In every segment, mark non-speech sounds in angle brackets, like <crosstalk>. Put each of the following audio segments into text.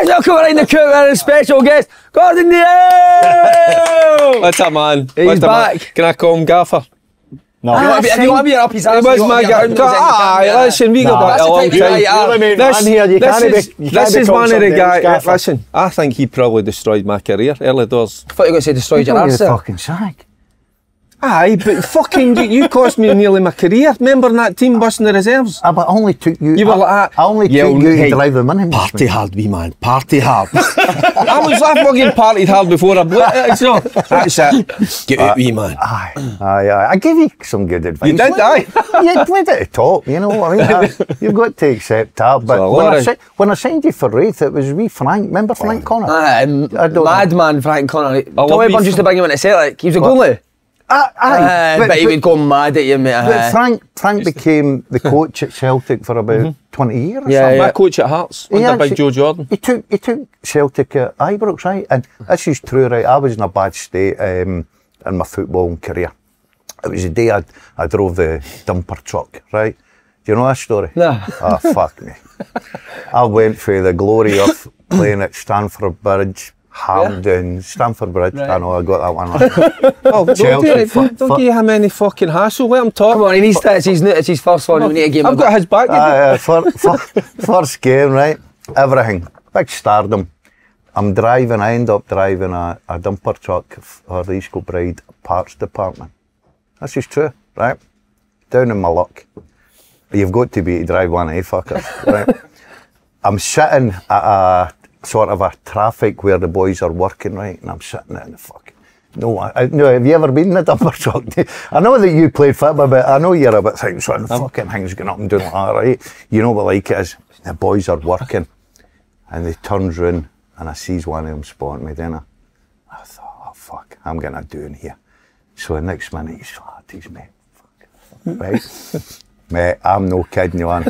Guys, welcome around the coop with a special guest, Gordon Dalziel! <laughs> What's up, man? He's What's up, man? back. Can I call him Gaffer? No. Ah, if you want to be- if you want to be up his It ass, was my want to be guy. around those, then you can Aye, be, listen, we Nah, got that's that a long type of guy time. you are. Really, mate, This, man here, you this can't is, be- you this can't is called one of the guys. Listen, I think he probably destroyed my career early doors. I thought you were going to say destroyed your You're arse. fucking shag. Aye, but fucking, you, you cost me nearly my career. Remember that team busting the reserves? Ah, but I only took you. You were I, like that. I only Yeah, took you hey, to drive the money. Party hard, wee man. Party hard. <laughs> I was I fucking partied hard before I blew it. So that's it. Get it, wee man. Aye, aye, aye. I gave you some good advice. You did, aye. you played at the top, you know what I mean? <laughs> I- You've got to accept that. But So, when, I si- when I signed you for Raith, it was wee Frank. Remember Frank Connor? Aye, I don't know. madman Frank Connor. love Tommy me Burns used to bring him in to Celtic. He was a goalie. Aye, Aye, but, he would go mad at you, mate. but. Frank, Frank became the coach at Celtic for about 20 years or Yeah, something. My coach at Hearts, He under Big actually- Joe Jordan. He took he took Celtic at Ibrox, right? And this is true, right? I was in a bad state um, in my football career. It was the day I, I drove the dumper truck, right? Do you know that story? No. Ah, fuck me. <laughs> I went for the glory of playing at Stamford Bridge, Hampden, Stamford Bridge. I know, I got that one right. <laughs> Oh, don't, Chelsea, do it. fu- don't give him any fucking hassle. Let him talk. Come on, he needs to. It's his, it's his first one. We need to give him I've a got his back. you Uh, for, for, first game, right? Everything. Big stardom. I'm driving, I end up driving a, a dumper truck for the East Bride parts department. This is true, right? Down in my luck. You've got to be to drive one, eh, fuckers, right? <laughs> I'm sitting at a sort of a traffic where the boys are working, right? And I'm sitting there in the fucking. No, I, no, have you ever been in a <laughs> dumper truck? I know that you played football, but I know you're a bit things, so the um, fucking things going up and like that, right? You know what like it is? The boys are working, and they turns round, and I sees one of them spotting me, then I, I thought, oh fuck, I'm gonna do in here. So the next minute he's flat, he's me, fuck, right? <laughs> Mate, I'm no kidding you, man.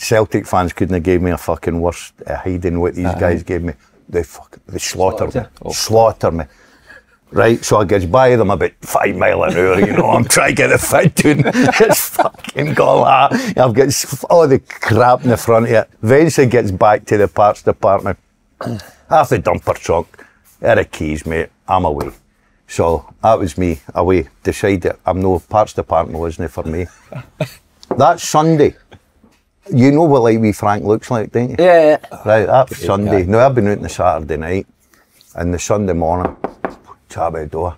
Celtic fans couldn't have gave me a fucking worse uh, hiding what these guys gave me. They fuck, they slaughtered me, Oh. slaughter me. Right, so I gets by them about five mile an hour, you know, I'm trying to get the fit doing, <laughs> it's fucking gone like that. I've got all the crap in the front of it. Eventually gets back to the parts department. <clears throat> Half the dumper truck, there are the keys, mate, I'm away. So that was me, away, decided I'm no, parts department wasn't for me. <laughs> that Sunday, you know what like wee Frank looks like, don't you? Yeah, yeah. Right, that Sunday. Now I've been out on the Saturday night and the Sunday morning, tap at the door.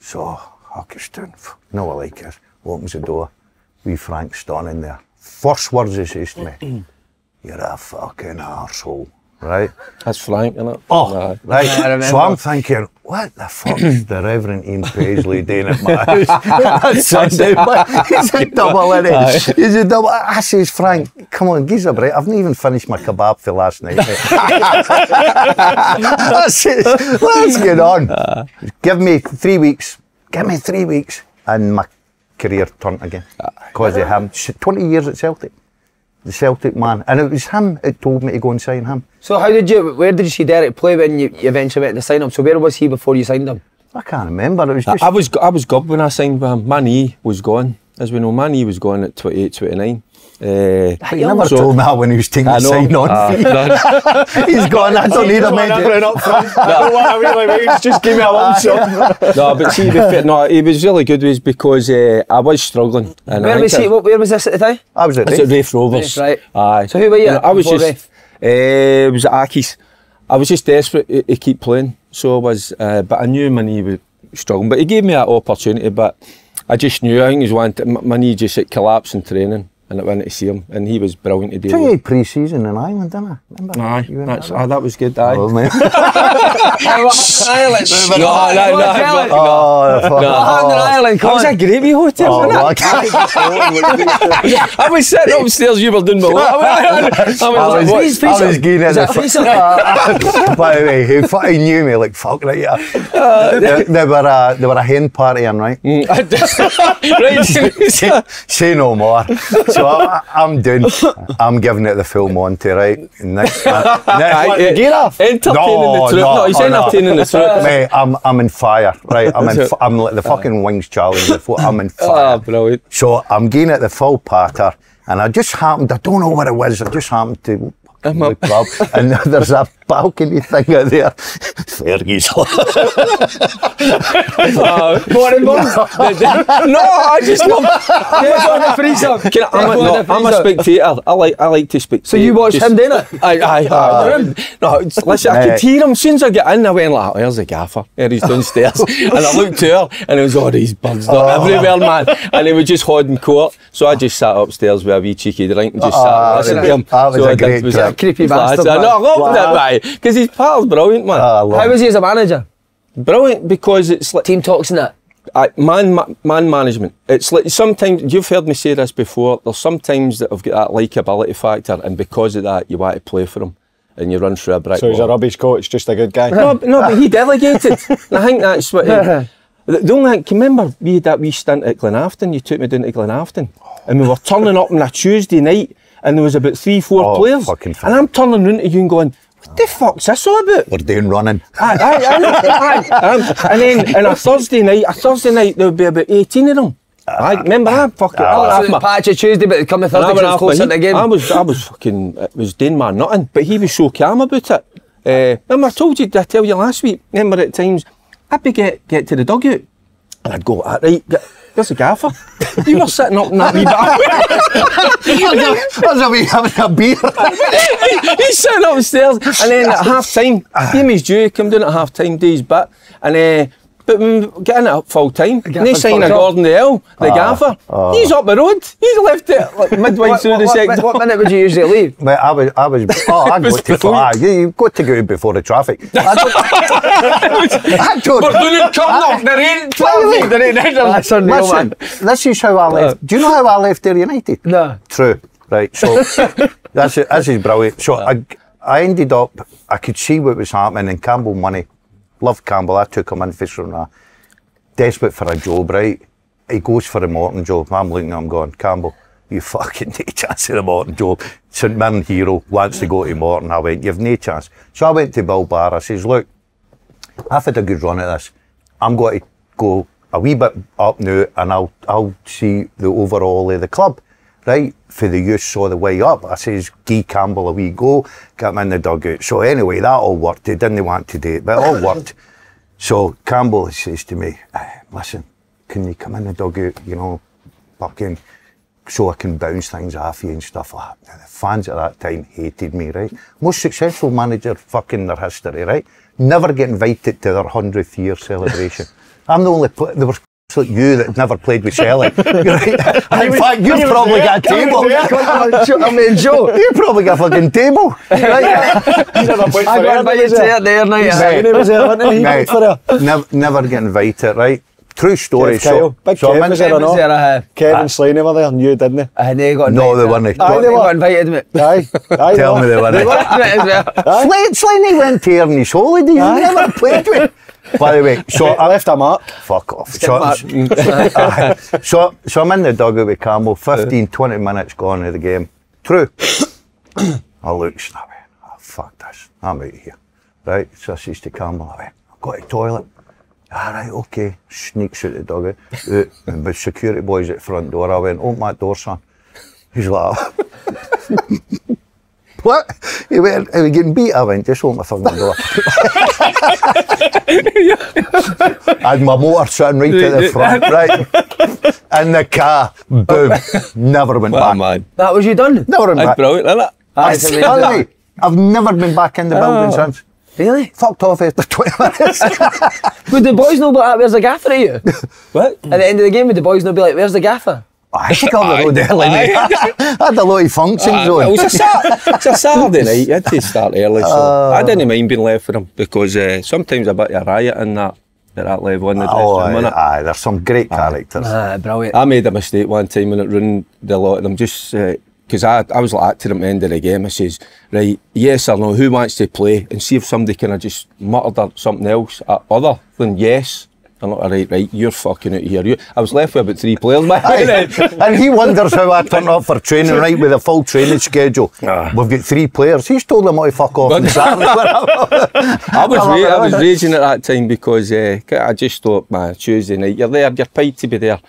So Hucker's down. No, I like it. Opens the door. Wee Frank standing there. First words he says to me, <clears throat> You're a fucking arsehole. Right? That's Frank, isn't it? Oh, Aye. right. I. So I'm thinking, what the fuck is the Reverend Ian Paisley doing at my <laughs> house? Sunday. He's a double in it. He's a double. I says, Frank, come on, give us a break. I've not even finished my kebab for last night. <laughs> I says, let's get on. Give me three weeks. Give me three weeks. And my career turned again. Because of him. 20 years at Celtic. The Celtic man. And it was him that told me to go and sign him. So how did you? Where did you see Derek play when you, you eventually went to sign him? So where was he before you signed him? I can't remember. It was I, just. I was I was good when I signed um, with him. My knee was gone. As we know, my knee was going at 28, 29. Uh, He never so- told me that when he was taking I the know. sign on Ah, fee. <laughs> no, He's gone. I don't need a man. up front. <laughs> I don't want to really wait. Just give me a lump sum. no, but see, the fit, no, he was really good was because uh, I was struggling. And I Where think was he? I- where was this at the time? I was at It's at Raith. Raith Rovers. Raith, right. Aye. So who were you And I was before just, uh, it was at Aki's. I was just desperate to, to keep playing. So I was, uh, but I knew my knee was struggling. But he gave me that opportunity. But I just knew. I think he was one. My knee just it collapsed in training, and I went to see him, and he was brilliant to deal with. you pre-season in Ireland, didn't I? Remember? Aye, that's, aye, that was good. Aye. Oh, man. <laughs> Ireland. No, no, no, no, oh, the fuck. No. Oh, in Ireland, come That was on. a great wee hotel, Oh, wasn't I it? <laughs> I was sitting upstairs, you were doing my work. <laughs> I was, I like, was, what? He's I was getting at is the that fu- By the way, he fucking knew me like fuck right. Yeah. Uh, they, they were a they were a hen party, in, right? Mm. right. say, say no more. So I, I'm doing. I'm giving it the full Monty, right? Next, eh, giraffe. Entertaining the truth. No, he's oh, no. entertaining the truth. Mate, I'm I'm in fire, right? I'm in. I'm like the fucking wings challenge. I'm in Ah, fire. brilliant. So I'm getting at the full patter, and I just happened. I don't know what it was. I just happened to in the club, and there's a balcony thing out there. Fergie's. Morning, Bob. no, I just love. Get on the freezer. Can I, I'm, a, Get on no, the I'm a freezer. spectator. I like I like to spectate. So you watched him doing it? Aye, aye, aye. no, it's- listen, I could Mate. hear him. As soon as I get in, I went like, oh, "There's the gaffer." There he's downstairs, <laughs> and I looked to her, and it was all these birds Oh. Ah. done everywhere, man. And they were just holding court. So I just sat upstairs with a wee cheeky drink and just Ah, sat and listened to him. that was so a I did- great was trip. it- Creepy was it- bastard, I know, I loved Wow. it, man, because his pal's brilliant, man. Ah, I love How was he as a manager? brilliant because it's like Team talks and that. I, man, ma- man management. It's like sometimes you've heard me say this before. There's sometimes that have got that likability factor, and because of that, you want to play for him, and you run through a brick So he's a wall. rubbish coach, just a good guy. no, no, but he <laughs> delegated. I think that's what. He, <laughs> the, the only thing, can you remember we had that wee stint at Glenafton? You took me down to Glenafton, and we were turning up on a Tuesday night, and there was about three, four Oh, players, fucking and I'm turning round to you and going, "What the fuck's this all about?" We're doing running. Aye, aye, aye, aye. Um, and then on a Thursday night, a Thursday night there would be about 18 of them. I remember that fucking. I went So off it's my- patch of Tuesday, but come the and I Thursday went because it's off close in the game. I was, I was fucking, it was doing my nothing. But he was so calm about it. Uh, remember I told you, did I tell you last week? Remember at times, I'd be get get to the dugout, and I'd go, "Ah, right, get, there's a gaffer. <laughs> you were sitting up <laughs> in that wee bar. That's a wee having a beer. <laughs> He's sitting upstairs, and then at half time, him his due, come down at half time, do his bit, and uh, but when we get in at full time, and they gaffer's sign a fucked up. Gordon Dalziel, the gaffer. He's up the road. He's left it like, midway what, through what, the what, second. what minute would you usually leave? <laughs> Mate, I was, I was, <laughs> oh, I was got to, before ah, you, you've got to go out before the traffic. <laughs> I don't, I don't, But when it come up, there ain't traffic, there ain't That's unreal, listen, this is how I left. Do you know how I left Ayr United? No. True. Right. So that's it. This is brilliant. So I, I ended up. I could see what was happening, and Campbell Money. Loved Campbell. I took him in for from a desperate for a job. Right. He goes for a Morton job. I'm looking at him going, Campbell. You fucking <laughs> no chance of a Morton job. St Mirren hero wants to go to Morton. I went, you've no chance. So I went to Bill Barr. I says, look, I've had a good run at this. I'm going to go a wee bit up now and I'll I'll see the overall of the club. Right? For the youth all the way up. I says, Guy Campbell a wee go, get him in the dugout. So anyway, that all worked. He didn't want to do it, but it all worked. So Campbell says to me, "Eh, listen, can you come in the dugout, you know, fucking so I can bounce things off you and stuff like that. Now, the fans at that time hated me, right? Most successful manager fucking their history, right? Never get invited to their 100th year celebration. <laughs> I'm the only, there was like you that never played with Shelley. <laughs> right? In fact, you've probably got a table. <laughs> I mean, Joe. <laughs> You probably got a fucking table. Right? never played I got invited to it there now. Mate. He was there, wasn't he? He for her. never, never get invited, right? True story. Kev Kyle. So, Big so I'm Kev in- was there or Was there not? a, Kevin Slaney were there, and you didn't he? uh, they got No, they weren't. Aye, Don't- they got invited me. Aye. Aye Tell they me were. they weren't. Slane, Slaney went here on his holidays. He never played with. By the way, so I left a mark. Fuck off. So, mark. So, so I'm in the dugout with Campbell, 15, 20 minutes gone of the game. True. <coughs> I looked and I went, oh, fuck this. I'm out of here. Right? So I says to Campbell, I went, I've got a toilet. All right, okay. Sneaks out the dugout. Out, and with security boys at the front door, I went, open that door, son. He's like, <laughs> <laughs> what? He went, are we getting beat? I went, just open my fucking door. I had my motor sitting right at the front, right? In the car, boom. Never went Oh, back. man. That was you done? Never went That's back. brilliant, isn't it? Aye, I'm so we- telling you, I've never been back in the building Oh. since. Really? Fucked off after 20 minutes. Would the boys know about that? Where's the gaffer at <laughs> you? What? At the end of the game, would the boys know be like, where's the gaffer? I took on the road early. mate. I <laughs> had a lot of functions on. it was a, Sat- it's a Saturday <laughs> night. You had to start early, so Oh. I didn't mind being left for them because uh, sometimes a bit of a riot in that at that level in the dressing Oh, room. aye, aye, there's some great characters. Ah, brilliant. I made a mistake one time and it ruined the lot of them. Just because I, I was like to them at the end of the game. I says, right, yes or no, who wants to play, and see if somebody kind of just muttered something else uh, other than yes. I'm like, all right, right, you're fucking out here. You, I was left with about three players. <laughs> And he wonders how I turn up for training, right, with a full training schedule. Ah. We've got three players. He's told them all to fuck off. <laughs> I was, ra- I was raging at that time because uh, I just thought, man, Tuesday night, you're there, you're paid to be there.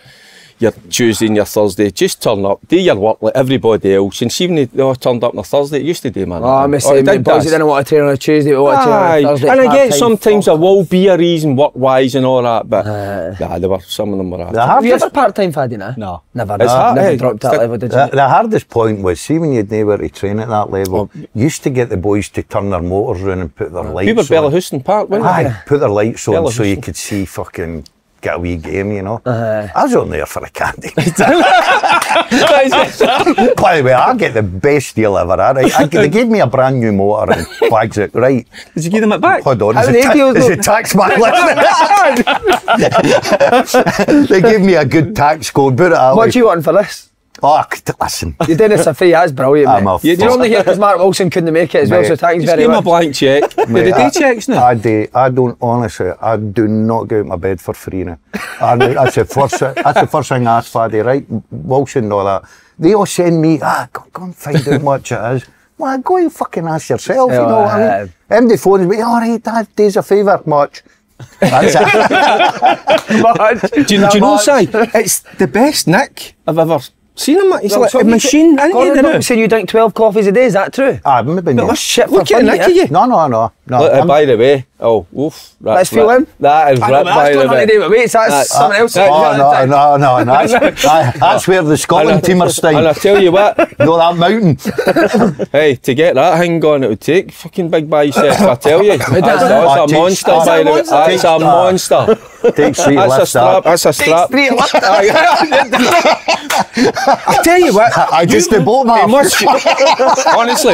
Your Tuesday and your Thursday. Just turn up, do your work like everybody else. And see when they, they all turned up on a Thursday, it used to do, man. Oh, I'm Oh, saying, it mate, did, boys, didn't want to train on a Tuesday, we want to train on a Thursday. and I get sometimes there will be a reason work-wise and all that, but Aye. yeah, there were some of them were. The. Have you ever part-time, Faddy, nah? No. Never, no, hard, never eh? dropped that Stick- level, did you? the, the hardest point was, see when you'd never to train at that level, Oh. used to get the boys to turn their motors round and put their lights We were on. Bellahouston Park, weren't we? Aye, put their lights on so you could see fucking get a wee game, you know. Aye. I was only there for a candy. <laughs> <laughs> By the way, I get the best deal ever. I, I, they gave me a brand new motor and <laughs> flags it right. Did you give them it back? Hold on, How is they the, deal ta- is with- the tax man listening? they gave me a good tax code. Put it out. What do you want for this? Oh, listen. You're doing this for free, that's brilliant, I'm mate. You, you're only here because Mark Wilson couldn't make it as well, so thanks very give him a much. blank check. <laughs> Did Mate, they I- checks now? I do. I don't honestly. I do not go out my bed for free now. And that's the first. That's the first thing I ask Faddy. Right, Wilson and all that. They all send me. Ah, go, go and find out much it is. <laughs> Well, go and fucking ask yourself. You know what I mean? MD phones me. All right, Dad, does a favour much. That's it. <laughs> do you, do you know, Si? It's the best Nick I've ever seen him. He's like a machine, isn't he? Gordon the now? You drink 12 coffees a day, is that true? Ah, maybe not. That's shit for Look at fun, Nick, you. No, no, no, no. Look, uh, by the way, oh, oof. Let's That's feel him. That is I ripped, know, by that's the got nothing to way. do with weights, that's That's- something else. that- Oh no, no, no, no. That's, <laughs> aye, that's where the Scotland team are staying. And I tell you what, <laughs> Go that mountain. <laughs> hey, to get that thing going, it would take fucking big biceps, I tell you. That's, that's a takes- monster, that's a by the way. monster. That's a monster. Takes three That's a lifts strap. up. That's a strap. three lifts. I tell you what, I just the bottom He half. must, honestly.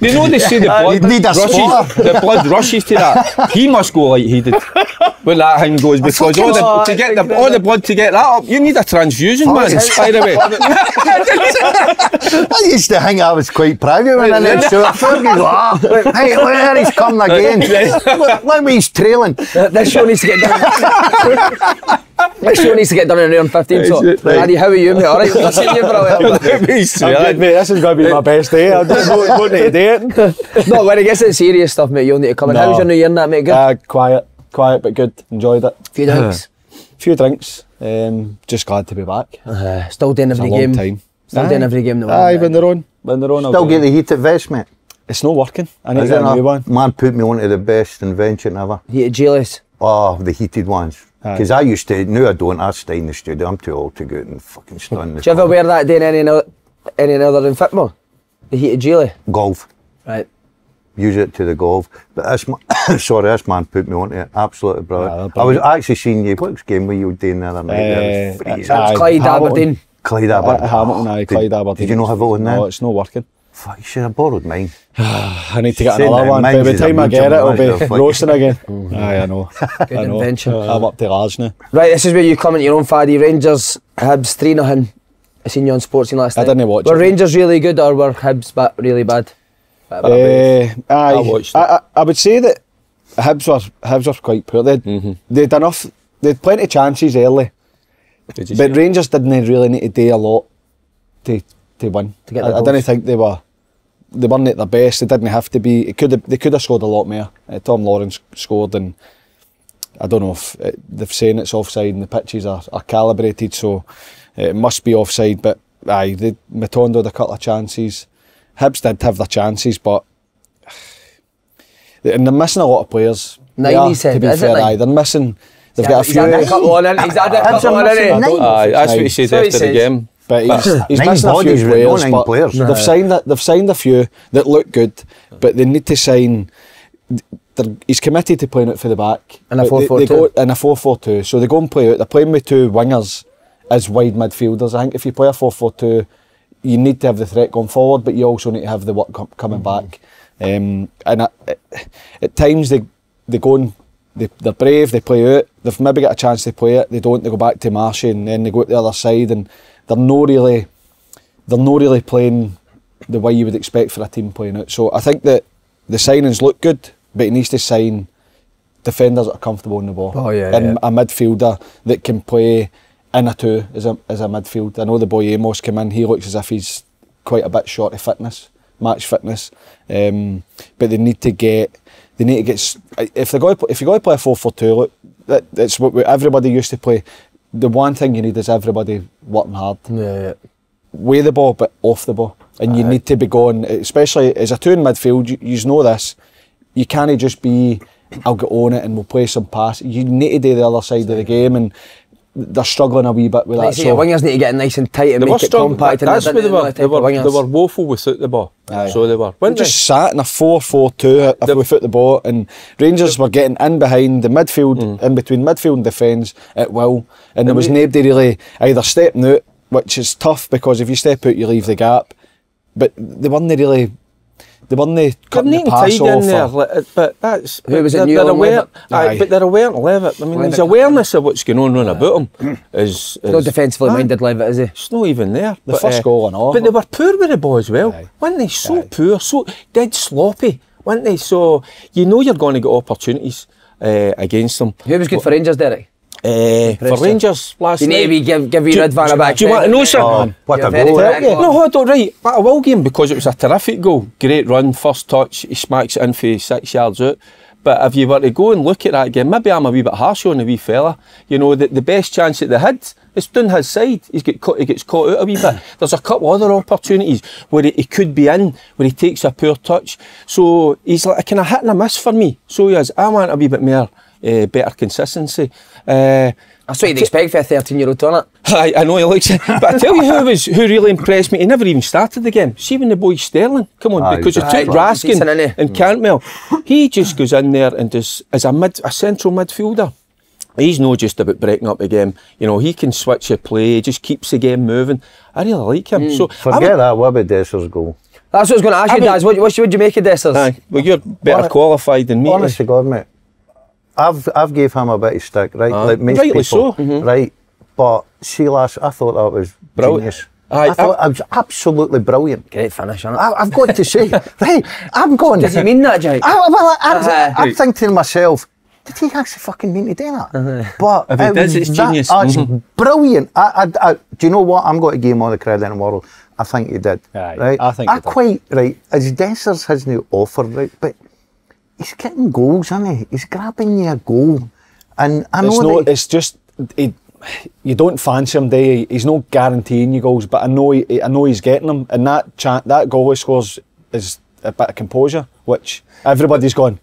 You know they say the blood You'd need a rushes, spotter. the blood rushes to that. He must go like he did when that thing goes because all the, to get the all the blood to get that up, you need a transfusion, man. By the way, <laughs> I used to think I was quite private when I left so Fergie go, ah, hey, there he's coming <laughs> again. look, look me, he's trailing. This show needs to get done. <laughs> this show needs to get done in around 15, so, Is? Right. Paddy, how are you, mate? All right, we'll see you for a while. I'm good, mate. This is going to be my best day. I'm just going going to do it. <laughs> no, when it gets to the serious stuff, mate, you'll need to come in. No. How was your new year and that, mate? Good? Uh, quiet, quiet but good. Enjoyed it. few drinks. few drinks. Um, just glad to be back. Uh, still doing It's a every long game. time. Still doing every game. the Aye, when they're on. When they're on, I'll Still get the heated vest, mate. It's not working. I need Is to it get a new one. Man put me onto the best invention ever. Heated Gilets. Oh, the heated ones. Aye. Because I used to, now I don't, I stay in the studio. I'm too old to go out and fucking in the Do you ever wear that day in any other, any other than football? The heated Gilets. Golf. Right. use it to the golf. But this, ma- <coughs> sorry, this man put me on it. Absolutely brilliant. Yeah, I was actually seeing you. What game were you doing the other night? It was Uh, freezing. aye, Clyde Hamilton. Aberdeen. Clyde Uh, Aberdeen. Hamilton, aye, Clyde Aberdeen. Did you not have it on No, there? it's not working. Fuck, you should have borrowed mine. <sighs> I need to get Saying another one. By the time I get it, it'll be fuck. <laughs> roasting again. <laughs> Aye, I know. Good I know. invention. I'm up to large now. Right, this is where you come into your own faddy. Rangers, Hibs, 3 0. I seen you on Sportscene last I didn't watch Were it. Rangers really good or were Hibs ba- really bad? Bit of a bit. Uh, aye, I watched I. I, I would say that Hibs were Hibs were quite poor. They'd, Mm-hmm. they'd enough. They'd plenty of chances early, Did but see? Rangers didn't really need to do a lot to to win. To get I, the I didn't think they were. They weren't at their best. They didn't have to be. It could have. They could have scored a lot more. Uh, Tom Lawrence scored, and I don't know if it, they've saying it's offside and the pitches are, are calibrated, so it must be offside. But aye, they, Matondo had a couple of chances. Hibs did have their chances, but <sighs> and they're missing a lot of players. Nine, They are, he said, to be fair, nine? aye, they're missing. They've He's got a few. He's had a couple on in. He's had a couple on missing in. Aye, that's what he Nine. said after the game. But he's, he's Nine missing a few bodies with no players, nine but players. No. they've signed a, they've signed a few that look good, but they need to sign. He's committed to playing out for the back In a but they- 4-4-2. go- In a four four two, so they go and play out. They're playing with two wingers as wide midfielders. I think if you play a four four two, you need to have the threat going forward, but you also need to have the work com- coming back. Um, and at, at times they they go and they, they're brave. They play out. They've maybe got a chance to play it. They don't. They go back to Marshy and then they go to the other side, and they're not really they're not really playing the way you would expect for a team playing out. So I think that the signings look good, but he needs to sign defenders that are comfortable in the ball. Oh, yeah, and yeah. a midfielder that can play in a two as a as a midfield. I know the boy Amos came in. He looks as if he's quite a bit short of fitness, match fitness. Um, but they need to get they need to get if going to, if you're going to play a four four two, look, that, that's what we, everybody used to play. The one thing you need is everybody working hard. Yeah. With the ball, but off the ball. And you need to be going, especially as a two in midfield, you, you know this. You can't just be, I'll get on it and we'll play some pass. You need to do the other side of the game, and they're struggling a wee bit with Like I that. say, So your wingers need to get nice and tight and They were make it struggling. compact. and That's where they were. They type of were, they wingers. were woeful without the ball. Aye. So they were. we Weren't they? just sat in a 4 4 2 if we foot the ball, and Rangers were getting in behind the midfield, Mm. in between midfield and defence at will, and there was we- nobody really either stepping out, which is tough because if you step out, you leave the gap, but they weren't really. They weren't They're cutting the pass off. in there, like, but that's Who was it, they're, they're aware, aye, Aye. but they're aware of Levitt. I mean, Levitt. there's awareness of what's going on round about him. Is, No is- defensively Aye. minded Levitt, is he? It's not even there. The first uh, goal and all. But they were poor with the ball as well. Aye. Weren't they so poor, so dead sloppy, weren't they? So you know you're going to get opportunities uh, against them. Who was good for Rangers, Derek? Uh, for Rangers last You need night. to give, give you Do- Ridvan a back. do you want to know something? Oh, what You're a very goal. correct. No, hold on, right. But a well game because it was a terrific goal. Great run, first touch, he smacks it in for six yards out. But if you were to go and look at that again, maybe I'm a wee bit harsh on the wee fella. You know, the, the best chance that they had is down his side. He's get caught, he gets caught out a wee bit. There's a couple other opportunities where he, he could be in, where he takes a poor touch. So he's like a kind of hit and a miss for me. So he is. I want a wee bit more, uh, better consistency. Uh, That's what you'd expect for a 13 year old turnip. <laughs> I, I know he looks it, but I tell you who was who really impressed me. He never even started the game. See when the boy Sterling, come on, Aye, because you took Aye, decent, Raskin innit? and Cantwell. He just goes in there and does as a mid a central midfielder. He's not just about breaking up the game. You know, he can switch a play. He just keeps the game moving. I really like him. So Forget would- that, what about Dessers' goal? That's what I was going to ask I you, mean- Daz. What, what would you make of Dessers? Aye, well, you're better Honest- qualified than me. Honest to God, mate, I've I've gave him a bit of stick, right? Aye. like most Rightly people, so. right? But see, last I thought that was Brilliant. genius. Aye, I thought it was absolutely brilliant. Great finish, isn't it? I, I've got to say, <laughs> right? I'm going. Does he mean that, Jake? I, well, I, Aye. I, I'm thinking to myself, did he actually fucking mean to do that? Uh-huh. But If he it does, it's that- genius. it's Mhm. brilliant. I, I, I, do you know what? I'm going to give him all the credit in the world. I think he did. Aye, right? I think I he did. quite right. As Dessers has no offer, right? But he's getting goals, isn't he? He's grabbing you a goal, and I know it's not. It's just he, you don't fancy him, do you? He's not guaranteeing you goals, but I know he, I know he's getting them, and that chan that goal he scores is a bit of composure, which everybody's gone.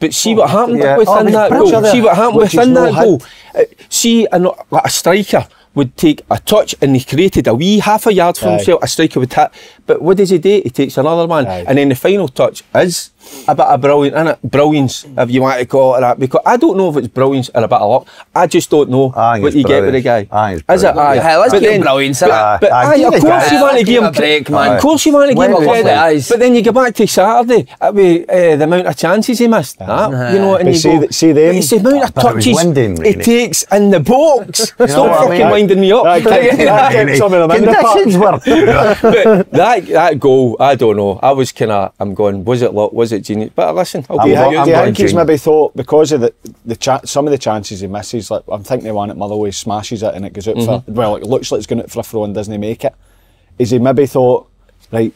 But see what happened Yeah. within Oh, that goal. See what happened within that goal. Uh, see, a, like a striker would take a touch and he created a wee half a yard for Aye. himself. A striker would hit. But what does he do? He takes another one. Aye. And then the final touch is a bit of brilliant, innit? Brilliance, if you want to call it that. Because I don't know if it's brilliance or a bit of luck. I just don't know I what it's you get with the guy. brilliance. I think it's is it? brilliant. Aye. Yeah, let's But give him brilliance, But, but Aye, aye, of course guy- you want to give him give him a break, man. Of course you want to give him credit. But then you go back to Saturday uh, with uh, the amount of chances he missed. that, you know, and But you see go, th- see them- It's the amount of it touches he takes in the box. know Stop fucking mean? Winding me up. That kept- <laughs> that kept some of them in the. Conditions were. <laughs> but that that goal, I don't know. I was kind of, I'm going, was it luck? Was it genius? But listen, I'll I'm be Do you, think, I'm do you think he's maybe thought because of the the cha- some of the chances he misses? Like I'm thinking the one at Motherwell, he smashes it and it goes out Mm-hmm. for well, it looks like it's going out for a throw and doesn't he make it. Is he maybe thought right?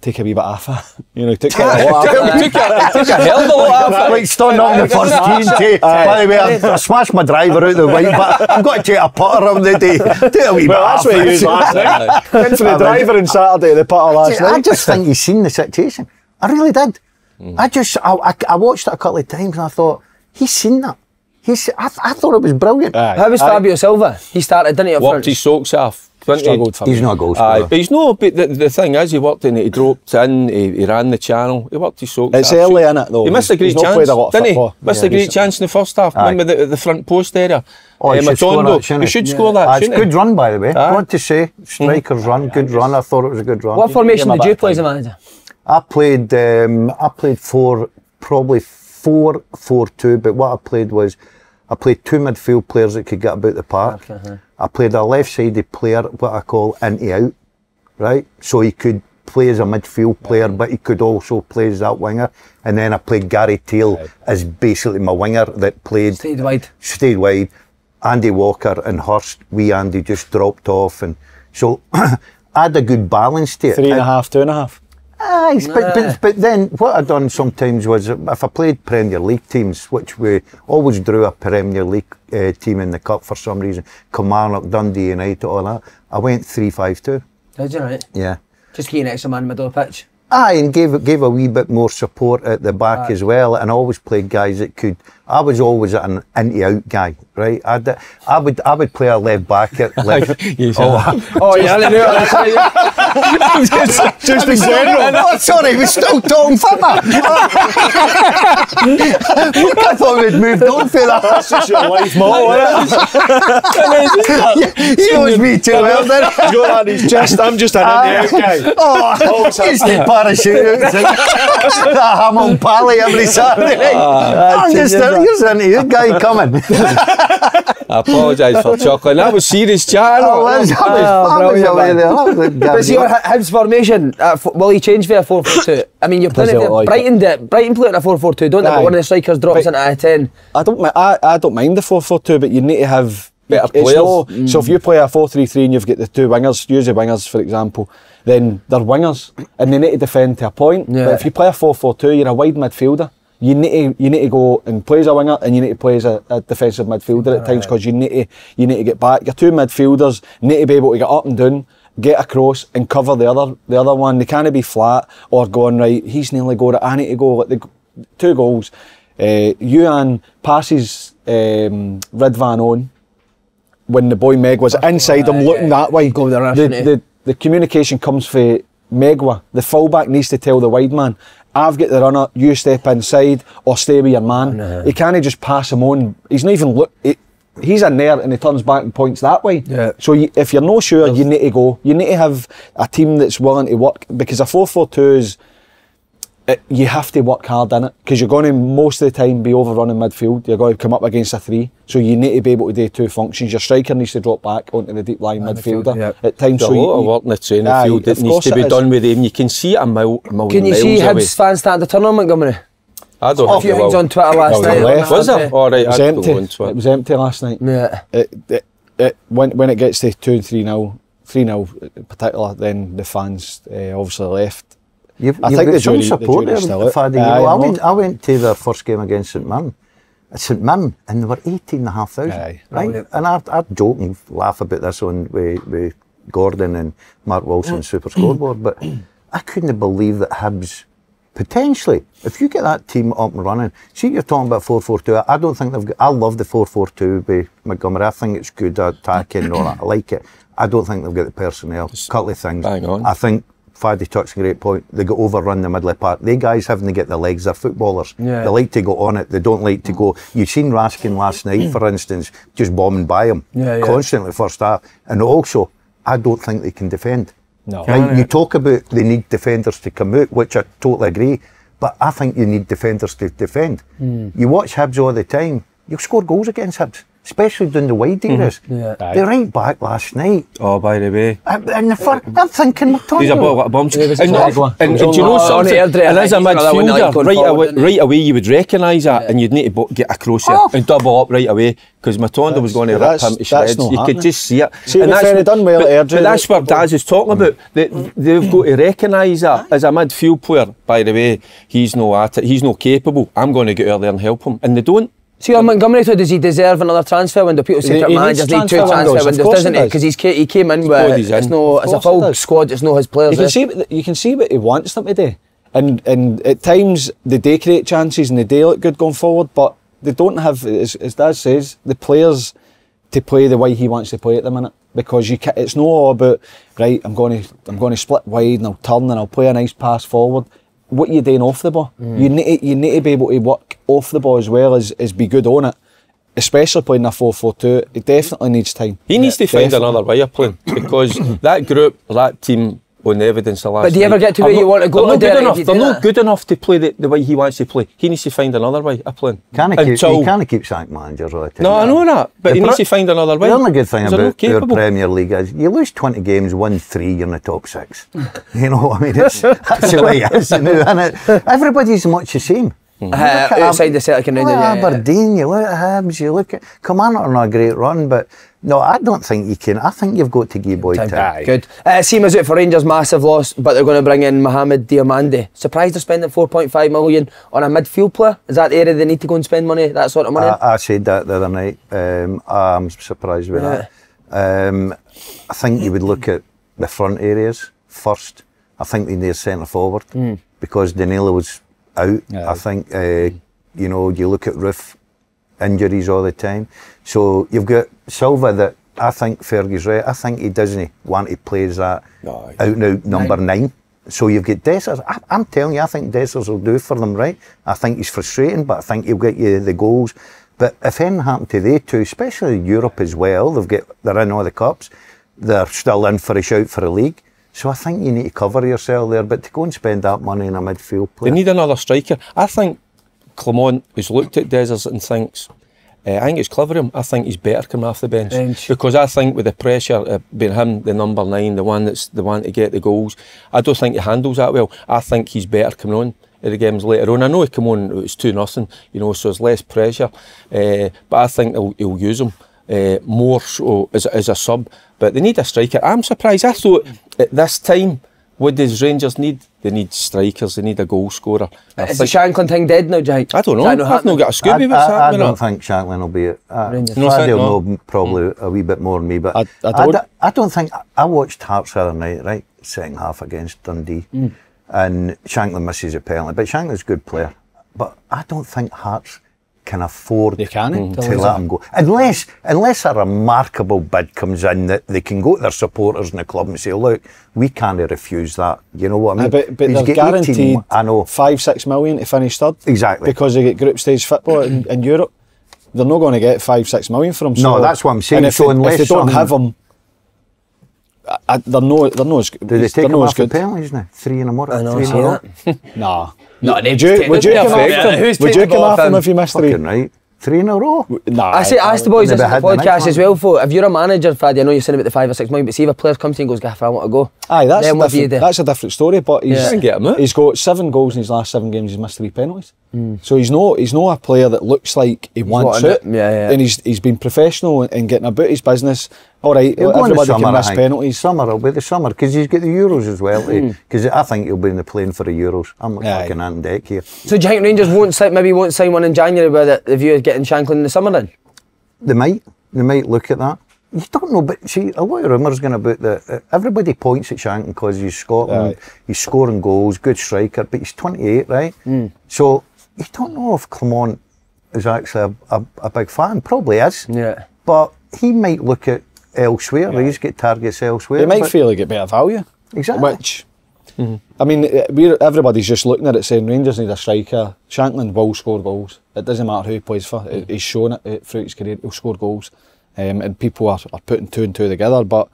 Take a wee bit off it. You know, took it <laughs> a lot took, off it. took a, took a hell of a lot of it. Like starting on the first <laughs> team, Jay. By the way, I, I smashed my driver out the way, but I've got to take a putter on the day. Take a wee Well, bit that's off what he it. used last night. <laughs> Went for the driver on Saturday, the putter last night. I just think he's seen the situation. I really did. Mm. I just, I, I, I watched it a couple of times and I thought, he's seen that. He's, I, I thought it was brilliant. Aye. How was Aye. Fabio Silva? He started, didn't he, up Worked front? his socks off. Didn't he? Struggled for He's me. not a goal Aye, scorer. but he's no. But the, the thing is, he worked in it. He dropped in. He, he ran the channel. He worked his socks. It's early early, it though. He missed a great he's chance, played a lot of didn't football. he? Missed Yeah, a great he's- chance in the first half. Aye. Remember the, the front post area. Oh, he should score that, shouldn't he he? should Yeah. score that. It's shouldn't good he? run, by the way. Aye. What to say? Striker's run, good run. I thought it was a good run. What formation did you play as a manager? I played. Um, I played four, probably four, four two. But what I played was, I played two midfield players that could get about the park. Uh-huh. I played a left-sided player, what I call into out, right? So he could play as a midfield player, but he could also play as that winger. And then I played Gary Tail as basically my winger that played Stayed wide. stayed wide. Andy Walker and Hurst, we Andy just dropped off, and so <coughs> I had a good balance to it. Three and a half, two and a half. Aye, but, but, but then what I done sometimes was if I played Premier League teams, which we always drew a Premier League uh, team in the cup for some reason, Kilmarnock, Dundee United, all that, I went 3-5-2. Did you right? Yeah. Just keep an extra man in the middle of the pitch. Aye, and gave gave a wee bit more support at the back as well, and always played guys that could. I was always an into out guy, right? I, d- I would I would I would play a left back at <laughs> left. Yes, oh, <laughs> Oh yeah, I knew it. <laughs> just in general. oh, sorry, we're still talking football. I thought we'd moved on for that. That's just your life motto, He knows me too well. doesn't he? He's got that in his chest. I'm just an ah. in-out guy. Oh, used to parachute out to the Hamilton ah, Pally every Saturday night. I'm just here's an you guy coming. <laughs> I apologise for chuckling. That was serious chat. Oh, that's that was, Oh, that was brilliant, away man. there. That was But see, your good. Hibs formation, uh, f- will he change for a 4 4 2? <laughs> I mean, you're playing it, he like Brighton, did, Brighton play it a 4 4 2, don't they? But one of the strikers drops But- into a 10. I don't. mi- I, I don't mind the four four two, but you need to have Better it's players. no- So if you play a four three three and you've got the two wingers, use the wingers for example, then they're wingers and they need to defend to a point. Yeah. But if you play a four four two, you're a wide midfielder. You need to you need to go and play as a winger, and you need to play as a, a defensive midfielder at times because you need to you need to get back. Your two midfielders need to be able to get up and down, get across, and cover the other the other one. They can't be flat or going right. He's nearly got it. I need to go. Let the two goals. Uh, Youan passes um, Ridvan on when the boy Meg was inside him, right, looking yeah. that way. Go the the, the, the communication comes for Megwa. The fullback needs to tell the wide man, I've got the runner, you step inside or stay with your man. He can't just pass him on. He's not even look. He, he's in there and he turns back and points that way. Yeah. So you, if you're not sure, you need to go. You need to have a team that's willing to work because a 4 4 2 is it, you have to work hard in it because you're going to most of the time be overrunning midfield. You're going to come up against a three, so you need to be able to do two functions. Your striker needs to drop back onto the deep line midfielder yeah. at times. There's So a lot you, of work in the training Aye, field that needs to be it is. done with him. You can see it a mile, a million Can you see away. Hibs fans starting to turn on Montgomery? I don't A few things on Twitter last Oh, night. left. Was there? All right, it was I'd empty. go It it. was empty last night. Yeah. It, it, it, when when it gets to two and three now, three now in particular, then the fans uh, obviously left. You've, I you've think got the some jury- the support there, jury's still out. Faddy. You know, uh, I, I went, I went to their first game against St Mirren. Uh, St Mirren, and they were 18,500. Aye. Right? Brilliant. And I, I joke and laugh about this on with, with Gordon and Mark Wilson's Super Scoreboard, but I couldn't believe that Hibs, potentially, if you get that team up and running, see, you're talking about 4 4 2. I don't think they've got, I love the 4 4 2 by Montgomery. I think it's good attacking and all that. I like it. I don't think they've got the personnel. couple of things. bang on. I think Faddy touched a great point. They got overrun the middle of the park. They guys having to get their legs. They're footballers. Yeah. They like to go on it. They don't like to go. You've seen Raskin last night, for instance, just bombing by him Yeah, yeah. constantly first half. And also, I don't think they can defend. No. Right? You talk about they need defenders to come out, which I totally agree. But I think you need defenders to defend. Hmm. You watch Hibs all the time. You'll score goals against Hibs, especially down the wide areas. Yeah. Aye. They're right back last night. Oh, by the way. Uh, and and the front, I'm thinking, we're talking He's a about- ball, what a bump. Yeah, it And, and, and, do you know on- on something? the And as a think, so that one, like, midfielder, right away, right away, you would recognise that, and you'd need to get across it Oh. and double up right away because Matondo was going to rip that's- him to shreds. not You could just see it. See, to be fair, done well but, Airdrie, but that's what Daz is talking about. They, they've got to recognise that as a midfield player. By the way, he's no at it. He's no capable. I'm going to get out there and help him, and they don't. See, on Montgomery, so does he deserve another transfer window? People say He- that he managers need two transfer windows, windows, doesn't he he? Because he's he came in with it's in. no it's a full he squad. It's no his players. You can eh? see what- you can see what he wants them to do, and and at times they do create chances and they do look good going forward, but they don't have, as, as Daz says, the players to play the way he wants to play at the minute. Because you can, it's not all about right. I'm going to I'm going to split wide and I'll turn and I'll play a nice pass forward. What you're doing off the ball? Mm. You need to, you need to be able to work off the ball as well as, as be good on it. Especially playing a 4-4-2, it definitely needs time. He needs to find definitely. another way of playing because <coughs> that group, that team, on the evidence of last But do you ever get to are where you not- want to go They're to, not good enough. They're not good enough to play the, the way he wants to play. He needs to find another way of playing. Can't keep, Until- you can't keep sack managers all the time. No, I know that, but The he needs to find another way. The only good thing about your. Premier League is you lose 20 games, win three, you're in the top six. you know what I mean? It's, <laughs> that's the way it is now, isn't it? Everybody's much the same. Uh, outside Ab- the Celtic and at yeah, yeah. Aberdeen, you look at Hibs, you look at Commander on a great run, but no, I don't think you can. I think you've got to give boy Time. time. Good. Uh, Sima's out for Rangers, massive loss, but they're going to bring in Mohamed Diomande. Surprised they're spending 4.5 million on a midfield player? Is that the area they need to go and spend money, that sort of money? I, I said that the other night. Um, I'm surprised with that. Um, I think you would look at the front areas first. I think they need a centre forward because Danilo was out. Yeah. I think uh, you know you look at Roofe injuries all the time. So you've got Silva that I think Fergie's right. I think he doesn't want to play as that No, out and out number nine. So you've got Dessers. I, I'm telling you, I think Dessers will do for them, right? I think he's frustrating, but I think he'll get you the goals. But if anything happened to they two, especially Europe as well, they've got they're in all the cups. They're still in for a shout for a league. So I think you need to cover yourself there. But to go and spend that money in a midfield They need another striker. I think Clement has looked at Dessers and thinks, uh, I think it's clever him. I think he's better coming off the bench. Bench. Because I think with the pressure uh, being him, the number nine, the one that's the one to get the goals, I don't think he handles that well. I think he's better coming on at the games later on. I know he come on, it was 2 nothing, you know, so there's less pressure. Uh, but I think he'll, he'll use him uh, more so as, as a sub. But they need a striker. I'm surprised. I thought at this time, what does Rangers need? They need strikers, they need a goal scorer. I Is the Shankland thing dead now, Jake? I don't know. I've not got a I, Scooby what's I, I happening. don't on. think Shankland will be it. Uh, Rangers. No, Fraddy think will no. know probably a wee bit more than me, but I- I I, don't- d- I don't think I watched Hearts the other night, right? Second half against Dundee, Mm. and Shankland misses a penalty, but Shankland's a good player. But I don't think Hearts can afford They can. Eh? to let him go unless unless a remarkable bid comes in that they can go to their supporters in the club and say, look, we can't refuse that. You know what I Aye, mean? but but He's they're got 18 guaranteed I know. five, six million to finish third. Exactly. Because they get group stage football in, in Europe. They're not going to get five, six million from him. No, so- that's what I'm saying. And if, So they, if unless they don't have him, I, I, they're no, they're no as good. Do they take him no as off the penalties now? Three in a row. I know, three in see a row. Nah. No, they <laughs> would you, would you come off off him. him? Would you come ball off off him him? if you missed three? Fucking right. Three in a row. Nah. I say, ask the boys Maybe this had the podcast as well. For if you're a manager, Faddy, I know you're saying about the five or six million, but see if a player comes to you and goes, "Gaff, I want to go." Aye, that's a, then what different, that's a different story. But he's Yeah. Can get him out. he's got seven goals in his last seven games. He's missed three penalties. Hmm. So he's no he's not a player that looks like he wants wanting it. it. Yeah, yeah. And he's he's been professional in, in getting about his business. All right, He'll go in the everybody summer, can I miss think. penalties. Summer will be the summer because he's got the Euros as well. Because I think he'll be in the plane for the Euros. I'm Aye. fucking on deck here. So do you think Rangers won't sign, maybe won't sign one in January with the, the view of getting Shankland in the summer then? They might. They might look at that. You don't know, but see, a lot of rumours going about that. Uh, everybody points at Shankland because he's Scotland, Aye. he's scoring goals, good striker, but he's 28, right? Hmm. So you don't know if Clement is actually a, a, a big fan. Probably is. Yeah. But he might look at elsewhere. He's got targets elsewhere. They might feel they get better value. Exactly. Which, I mean, uh, we're, everybody's just looking at it saying Rangers need a striker. Shankland will score goals. It doesn't matter who he plays for. He- He's shown it uh, throughout his career. He'll score goals. Um, and people are, are putting two and two together. But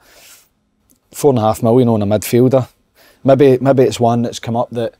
four and a half million on a midfielder. Maybe maybe it's one that's come up that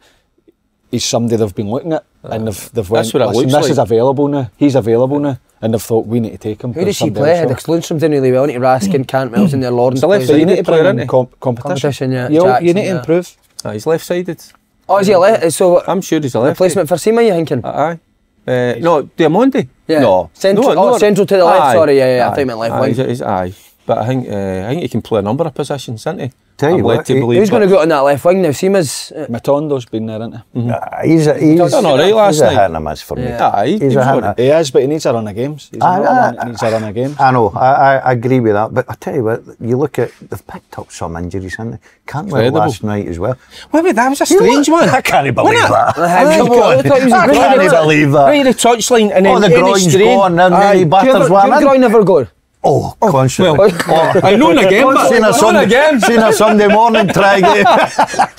he's somebody they've been looking at and they've, they've went, That's what it "Listen, this like." is available now. He's available now. And they've thought, we need to take him. Who does he play? else The Lundstrom's doing really well. I need Raskin, Cantwell's in there, Lawrence. It's a left So you need to play in comp- competition. Competition, yeah. You, need to yeah. improve. Ah, he's left sided. Oh, is he a left? So I'm sure he's a left. replacement for Seema, you thinking? Aye. Uh, no, Diamondi? Yeah. No. Central- no, oh, central to the left, Aye. sorry, yeah, yeah, I think meant left Aye, wing. He's, he's, aye. But I think, uh, I think he can play a number of positions, isn't he? Tell you I'm what, to he- believe Who's going to that. go on that left wing now? Sima's. Uh, Matondo's been there, isn't he? Uh, he's a, he's, done all right last he's a night. hit and a miss for me. Yeah. Aye, He's he's a hit. it. He is, but he needs a run of games. He's I- another I- one needs a run of games. I know, I, I, I agree with that, but I tell you what, you look at, they've picked up some injuries, haven't they? Cantwell Incredible. last night as well. Wait, wait, that was a strange one. <laughs> I can't believe that. I Come on. <laughs> I can't believe that. Right at the touchline and then Oh, the any groin's strain. gone, and then Aye. he Do you batters ever, one do you in. groin never go? Oh, oh constantly. Well, oh, I know again, but Seen her, I know Sunday, again. seen her Sunday morning try get <laughs>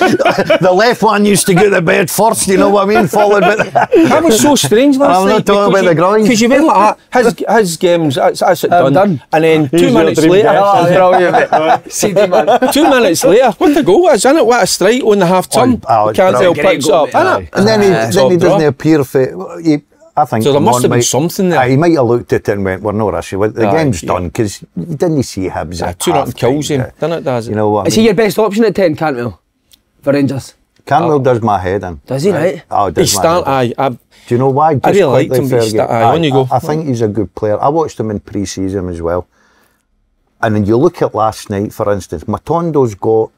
the left one used to get the bed first, you know what I mean? Followed by That was so strange last I'm night. not talking because about the groin. Because you went like that, his, his games, that's, that's it I'm done. done. And then two minutes later, guest, Oh. CD man. two minutes later, what the goal is, isn't it? What a strike on the half turn. Oh, oh, it's Cancel brilliant. picks Great up, goal, ah, and then he, Aye. then he doesn't appear for. He, I think So there must have been might- something there. Aye, he might have looked at it and went, "We're not rushing. The Aye, game's yeah. done because you didn't see Hibs. Aye, at two nothing half-time, kills him, yeah. doesn't it, does it? You know what? I Is he your best option at 10, Cantwell? For Rangers? Camille does my head in. Does he, right? Oh, does my start, head in. aye, I, Do you know why? Just I really liked him, but he sta- aye, on you go. I, I think he's a good player. I watched him in pre-season as well. And then you look at last night, for instance, Matondo's got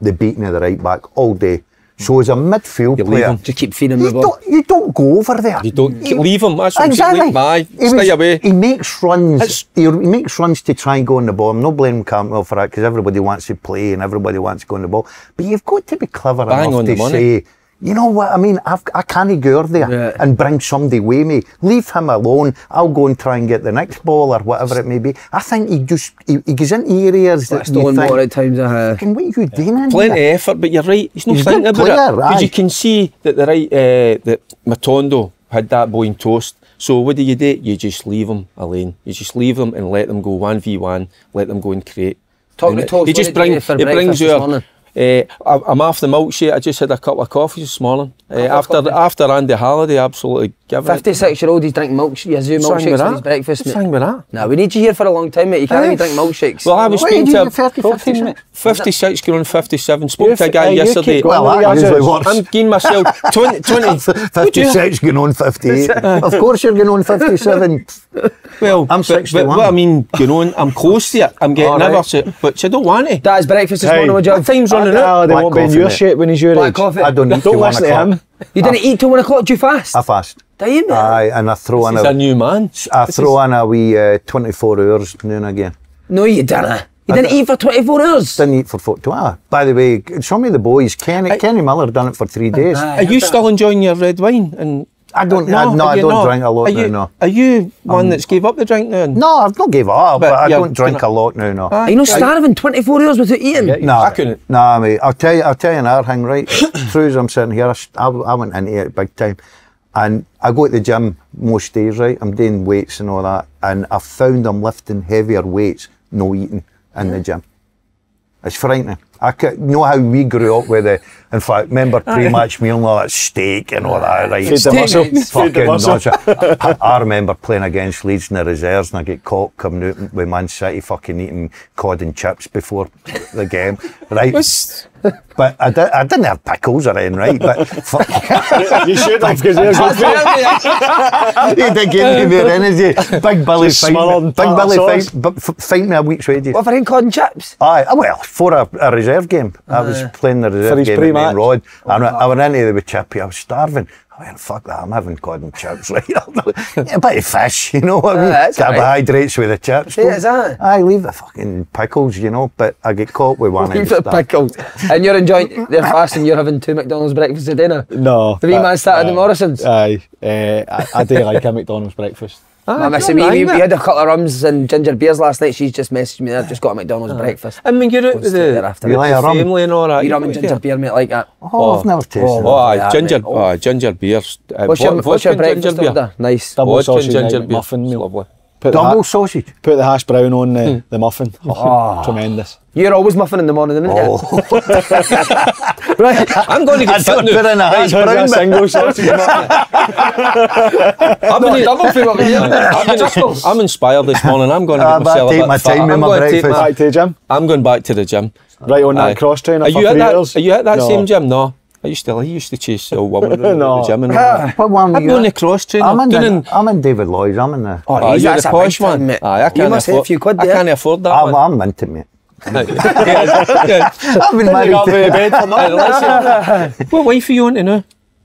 the beating of the right back all day. So as a midfield You player. Just keep feeding the ball. don't, you don't go over there. You don't leave him. That's what I'm saying. Exactly. Leave. He Stay was- away. He makes runs. It's- He, makes runs to try and go on the ball. I'm not blaming Campbell for that because everybody wants to play and everybody wants to go on the ball. But you've got to be clever enough to say, you know what I mean? I've, I can't go there Yeah. and bring somebody with me. Leave him alone. I'll go and try and get the next ball or whatever it may be. I think he just he, he goes into areas that you Stolen think, more at times. Uh, "Fucking what are you doing in Plenty here?" of effort, but you're right. He's not He's a thinking good about player, it because you can see that the right uh, that Matondo had that boy in toast. So what do you do? You just leave him alone. You just leave them and let them go one v one. Let them go and create. Talk And to it- Toast, He just did you bring. It brings breakfast this your. Morning? Uh, I- I'm off the milkshake. I just had a couple of coffees this morning. Uh, after coffee? after Andy Halliday, absolutely giving it. 56 year old, he's drinking milkshakes. Yazoo What's wrong with milkshakes for his that? breakfast. What's mate. wrong with that? Nah, we need you here for a long time, mate. You can't even drink milkshakes. Well, I was What speaking to doing, a 30, 14, mate? 56 grown 57. Spoke You to a f- guy uh, yesterday. keep Well, that usually works. I'm giving myself <laughs> 20. 20 Would you- 56 going on 58. <laughs> of course you're going on 57. Well, I'm but- 61. But, what I mean, you know, I'm close to it. I'm getting All never right. but you don't want it. Dad's breakfast this Hey. morning, would you? What time's running out? Ah, they Black won't be in your mate. shape when he's your Black age. coffee. I don't need Don't to one listen to o'clock. him. You didn't eat till one o'clock, do you fast? I fast. Do you, mate? Aye, and I throw in He's a, a new man. I throw in a wee uh, 24 hours now and again. no, you didn't. You didn't d- eat for 24 hours. Didn't eat for four. Ah, by the way, some of the boys, Kenny, Kenny Miller done it for three days. Aye. Are you still enjoying your red wine? And I don't- I- no, I don't not? drink a lot are now, you, no. Are you one um, that's gave up the drink now? No, I've not gave up, but, But I don't drink gonna- a lot now, no. Aye. Are you not starving 24 hours without eating? Yeah. Nah, I couldn't. No, Nah, mate. I'll tell you. I'll tell you another thing, right? <coughs> Through as I'm sitting here, I went into it big time, and I go to the gym most days, right? I'm doing weights and all that, and I found I'm lifting heavier weights, no eating in the gym. It's frightening. I c- know how we grew up with it. In fact, remember pre-match meal and all that steak and all that, right? Feed the muscle. Steak, Feed the Fucking muscle. I, I remember playing against Leeds in the reserves and I get caught coming out with Man City fucking eating cod and chips before the game, right? But I, di- I didn't have pickles or anything, right? But fuck, <laughs> You should have, because they're good. he did give me more energy. Big Billy Just fight me, Big tartar Billy sauce. fight, b- f- fight me a week's wages. What for in cod and chips? Aye, well, for a, a reserve game. I was playing the reserve his game at pre-match. Maine Road. And I, I went into there with Chippy. I was starving. I went, fuck that, I'm having cod and chips, <laughs> right? yeah, a bit of fish, <laughs> you know what I mean? That's all right. Carbohydrates with the chips. Yeah, is that? Aye, leave the fucking pickles, you know, but I get caught with one. Leave the stuff. pickles. And you're enjoying, they're fasting, you're having two McDonald's breakfasts a dinner? No. The wee that- man started in aye. Morrison's. Aye. Uh, I, I do like a <laughs> McDonald's breakfast. My Ah, missy, don't we, we, mind we that. had a couple of rums and ginger beers last night. She's just messaged me. I've just got a McDonald's breakfast. I mean, you're out What's with the, after? with You like the rum? family and all that. We you rum and go ginger there. beer, mate, like that. Oh, I've never tasted oh, that. Oh, aye, ginger, mate. Oh. oh, ginger beers. Uh, What's your, vod- what's your breakfast ginger beer. order? Nice. Double Vodka sausage ginger beer. muffin meal. Lovely. Put the, Double ha- sausage. put the hash brown on the, hmm. the muffin. Oh, <laughs> tremendous. You're always muffin in the morning, isn't Oh, you? <laughs> Right. I'm going to get <laughs> fit don't put now. in a hash brown, but- single sausage I'm, gonna, double for what we. I'm, gonna, I'm inspired this morning. I'm going to get but I myself a take bit my fat. time with I'm my going to take breakfast. my- Back to the gym. I'm going back to the gym. Right on Aye. that cross trainer Are for you at that? years. Are you at that No. same gym? No. I used to. I used to chase the old woman <laughs> around No. the gym and all that. What one were I'm you on the cross trainer. I'm in, doing the, I'm in David Lloyd's. I'm in the. Oh, Oh, he's- you're the a big posh time, one. mate. Aye, I can't You must have afford. a few quid I there. can't afford that. Oh, I'm, one. I'm minted, mate. <laughs> Yeah, <laughs> yeah. I've been married got me to bed for Aye, listen. What wife are you on to now?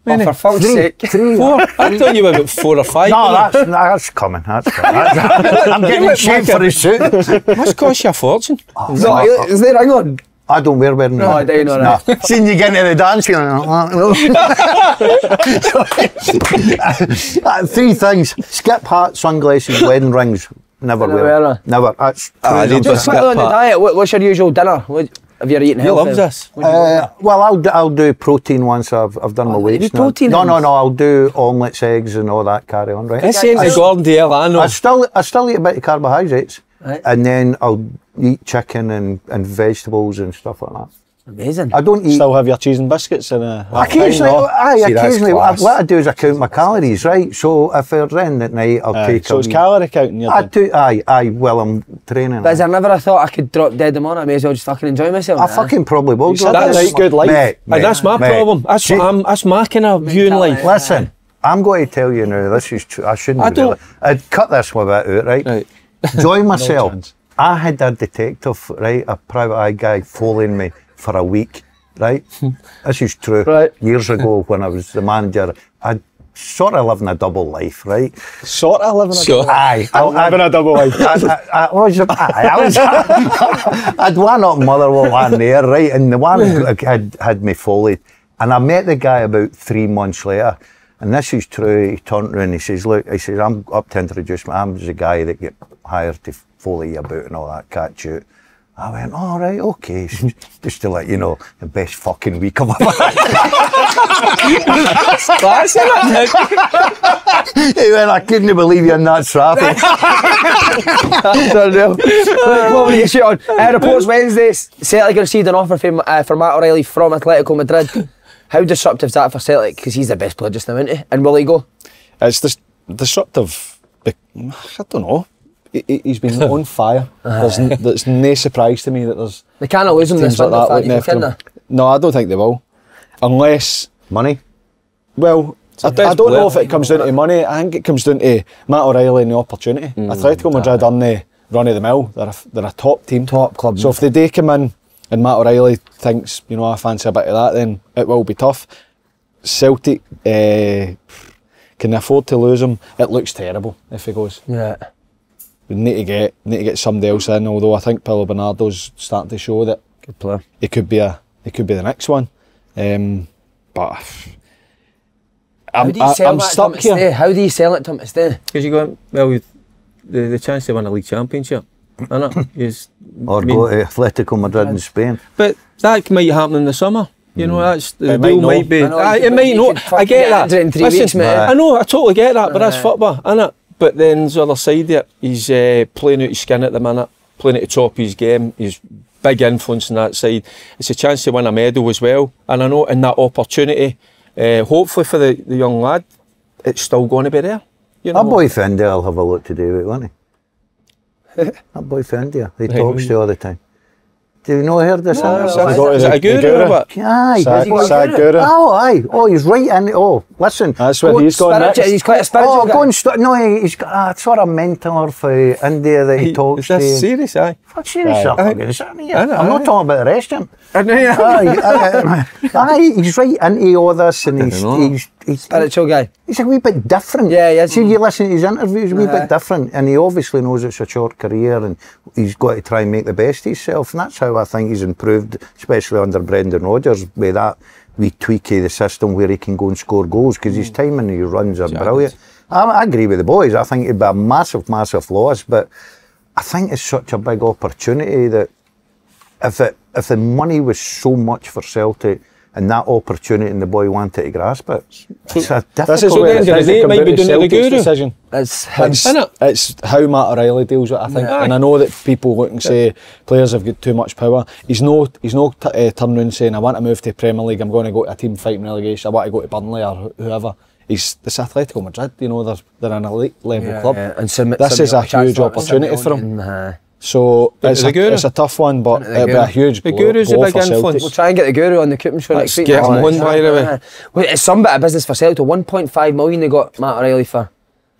Oh, for fuck's three. sake. Three. Four? I thought you were about four or five. No, wasn't that's, that's coming. That's coming. That's, I'm getting in look shape for a- his suit. it? Must cost you a fortune. Oh, no, is there hang on? I don't wear wearing No, I don't know Nah. that. Seeing you get into the dance, you're like, uh, Three things: skip hat, sunglasses, wedding rings. Never Never wear. wear them. them. Never. That's Ah, true. they Just Skip quickly on the diet, what, what's your usual dinner? What, have you eaten He loves this. Uh, well, I'll I'll do protein once I've I've done my Oh, weights. you do now. protein No, no, no. I'll do omelets, eggs, and all that carry on. Right. This ain't the Gordon Dalziel I know. I still I still eat a bit of carbohydrates, Right. and then I'll eat chicken and, and vegetables and stuff like that. Amazing. I don't eat. Still have your cheese and biscuits and a. Occasionally, no. aye, See, that's occasionally, I, what I do is I count my calories, right? So if we're in at night, I'll Aye, take so it's calorie counting. You're I doing. do, aye, aye, well, I'm training. But is there never a thought I could drop dead the morning? I may as well just fucking enjoy myself. I nah. fucking probably will. You drop that's it. right, good life. Mate, And that's my mate, problem. That's See, what I'm. That's my kind of view in life. Listen, I'm going to tell you now. This is true. I shouldn't. I be don't- really- I'd cut this one bit out, right? Right. Join myself. chance. I had a detective, right, a private eye guy, following me for a week, right? <laughs> this is true. Right. Years ago, when I was the manager, I sort of living a double life, right? Sort of living a Sure. double Aye, oh, I, living a double life. I, I, I was, aye, I was, <laughs> I'd one up Motherwell, one there, right, and the one had had me followed, and I met the guy about three months later, and this is true. He turned around, and he says, "Look," he says, "I'm up to introduce me. I'm the guy that get hired to foley you about and all that catch you. I went, all right, okay. <laughs> Just to let you know, the best fucking week of my <laughs> life. Class, innit? he went, I couldn't believe you're in that traffic. <laughs> Right, what were you shoot on? Uh, reports Wednesday. Celtic received an offer from, uh, for Matt O'Riley from Atletico Madrid. How disruptive is that for Celtic? Because he's the best player just now, isn't he? And will he go? It's dis- disruptive. I don't know. He- he- He's been on <laughs> fire. There's, n- there's no surprise to me that there's They can't lose him this teams like that looking after can him. they? No, I don't think they will. Unless, Money? well, I, a I don't know if it comes down to money. I think it comes down to Matt O'Riley and the opportunity. Hmm, Atletico Madrid aren't the run of the mill. They're a, they're a top team. Top club. So if they do come in and Matt O'Riley thinks, you know, I fancy a bit of that, then it will be tough. Celtic, uh, can they afford to lose him? It looks terrible if he goes. Yeah. We need to get need to get somebody else in. Although I think Paulo Bernardo's starting to show that Good player. he could be a he could be the next one. Um, but How I'm, do you I, sell I'm that to stuck him here. How do you sell it to him to stay? Because you go, well, with the, the chance to win a league championship, innit? Is- <laughs> Or I mean, go to Atletico Madrid in Spain? But that might happen in the summer. You know, that's the It might deal not. might be. I know, Aye, you it might not. I get get that. in three Listen, weeks, mate. I know, I totally get that, but that's Aye. football, innit? But then there's the other side of it. He's uh, playing out his skin at the minute, playing at the top of his game. He's big influence on that side. It's a chance to win a medal as well. And I know in that opportunity, uh, hopefully for the, the young lad, it's still going to be there. You know? Our boy Fendi will have a lot to do with it, won't he? That boy Fendi, he talks to you all the time. Do you know heard this? No, Is is it? it- go to is the- it a guru the or what? Aye, Sad, he's Sadhguru. Oh, aye. Oh, he's right in. Oh, listen. That's where Go- he's going Spiritual- next. He's quite a spiritual Oh, guy. go and st- no, he- he's got a sort of mentor for India that he, talks Is this to. serious? Aye. Fuck serious, Aye. I'm fucking sitting here. Aye, aye. I'm not talking about the rest of him. I know, aye, aye, aye, he's right into all this and he's, he's, he's, Spiritual guy. he's a wee bit different. Yeah, yeah. See, you listen to his interviews, he's a wee Aye. bit uh-huh. different and he obviously knows it's a short career and he's got to try and make the best of himself and that's how I think he's improved, especially under Brendan Rodgers with that wee tweak of the system where he can go and score goals because his mm. timing and his runs are brilliant. I, I agree with the boys. I think it'd be a massive, massive loss, but I think it's such a big opportunity that if it if the money was so much for Celtic and that opportunity and the boy wanted to grasp it, it's a difficult. This is So where then it the day come might be to down the Celtic's decision. It's him. It's, it's how Matt O'Riley deals with it, I think. Yeah. And I know that people look and say players have got too much power. He's no he's no t- uh, turning around saying, I want to move to Premier League, I'm going to go to a team fighting relegation, I want to go to Burnley or whoever. He's it's Atletico Madrid, you know, they're, they're an elite level Yeah, club. yeah. And submit, This is a huge opportunity for him. submit- Aye. So it's the a, Guru? it's a tough one, but The it'll be a huge The blow, Guru's a big for Celtic. influence. We'll try and get the guru on the Coupon show Let's next week. get him on, by the way. Aye. Well, it's some bit of business for Celtic. 1.5 million they got Matt O'Riley for.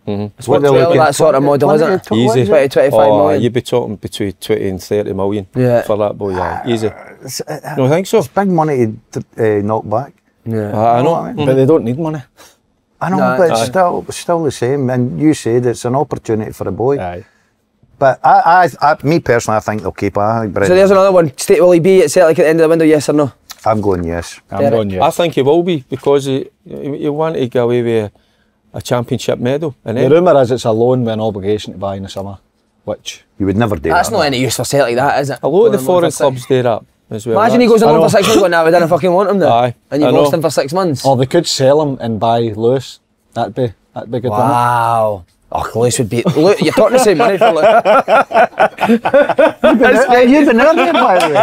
Mm. It's What what they're looking- that sort of model, isn't it? Easy. 20, 25 oh, million. you'd be talking between 20 and 30 million Yeah. for that boy. Yeah. Easy. It's, uh, No, I think so. it's big money to uh, knock back. Yeah. I, I know. I mean- But they don't need money. I know, No, but it's still still the same. And you said it's an opportunity for a boy. Aye. But I, I, I, me personally, I think they'll keep. I think So there's another one. State will he be at Celtic at the end of the window? Yes or no? I'm going yes. I'm Derek. going, yes. I think he will be because he, he, he wanted to go away with a, a championship medal. And The then, rumour is it's a loan with an obligation to buy in the summer, which You would never do That's that. not any use for Celtic, that is it? a lot of the foreign clubs do that as well. Imagine he goes on I loan know. for six months. Going, now we didn't fucking want him there. Aye, And you've lost him for six months. or they could sell him and buy Lewis. That'd be that'd be good. wouldn't? Wow. Oh, Lewis would be. Look, you're talking the same money for Lewis. You've been there, mate, by the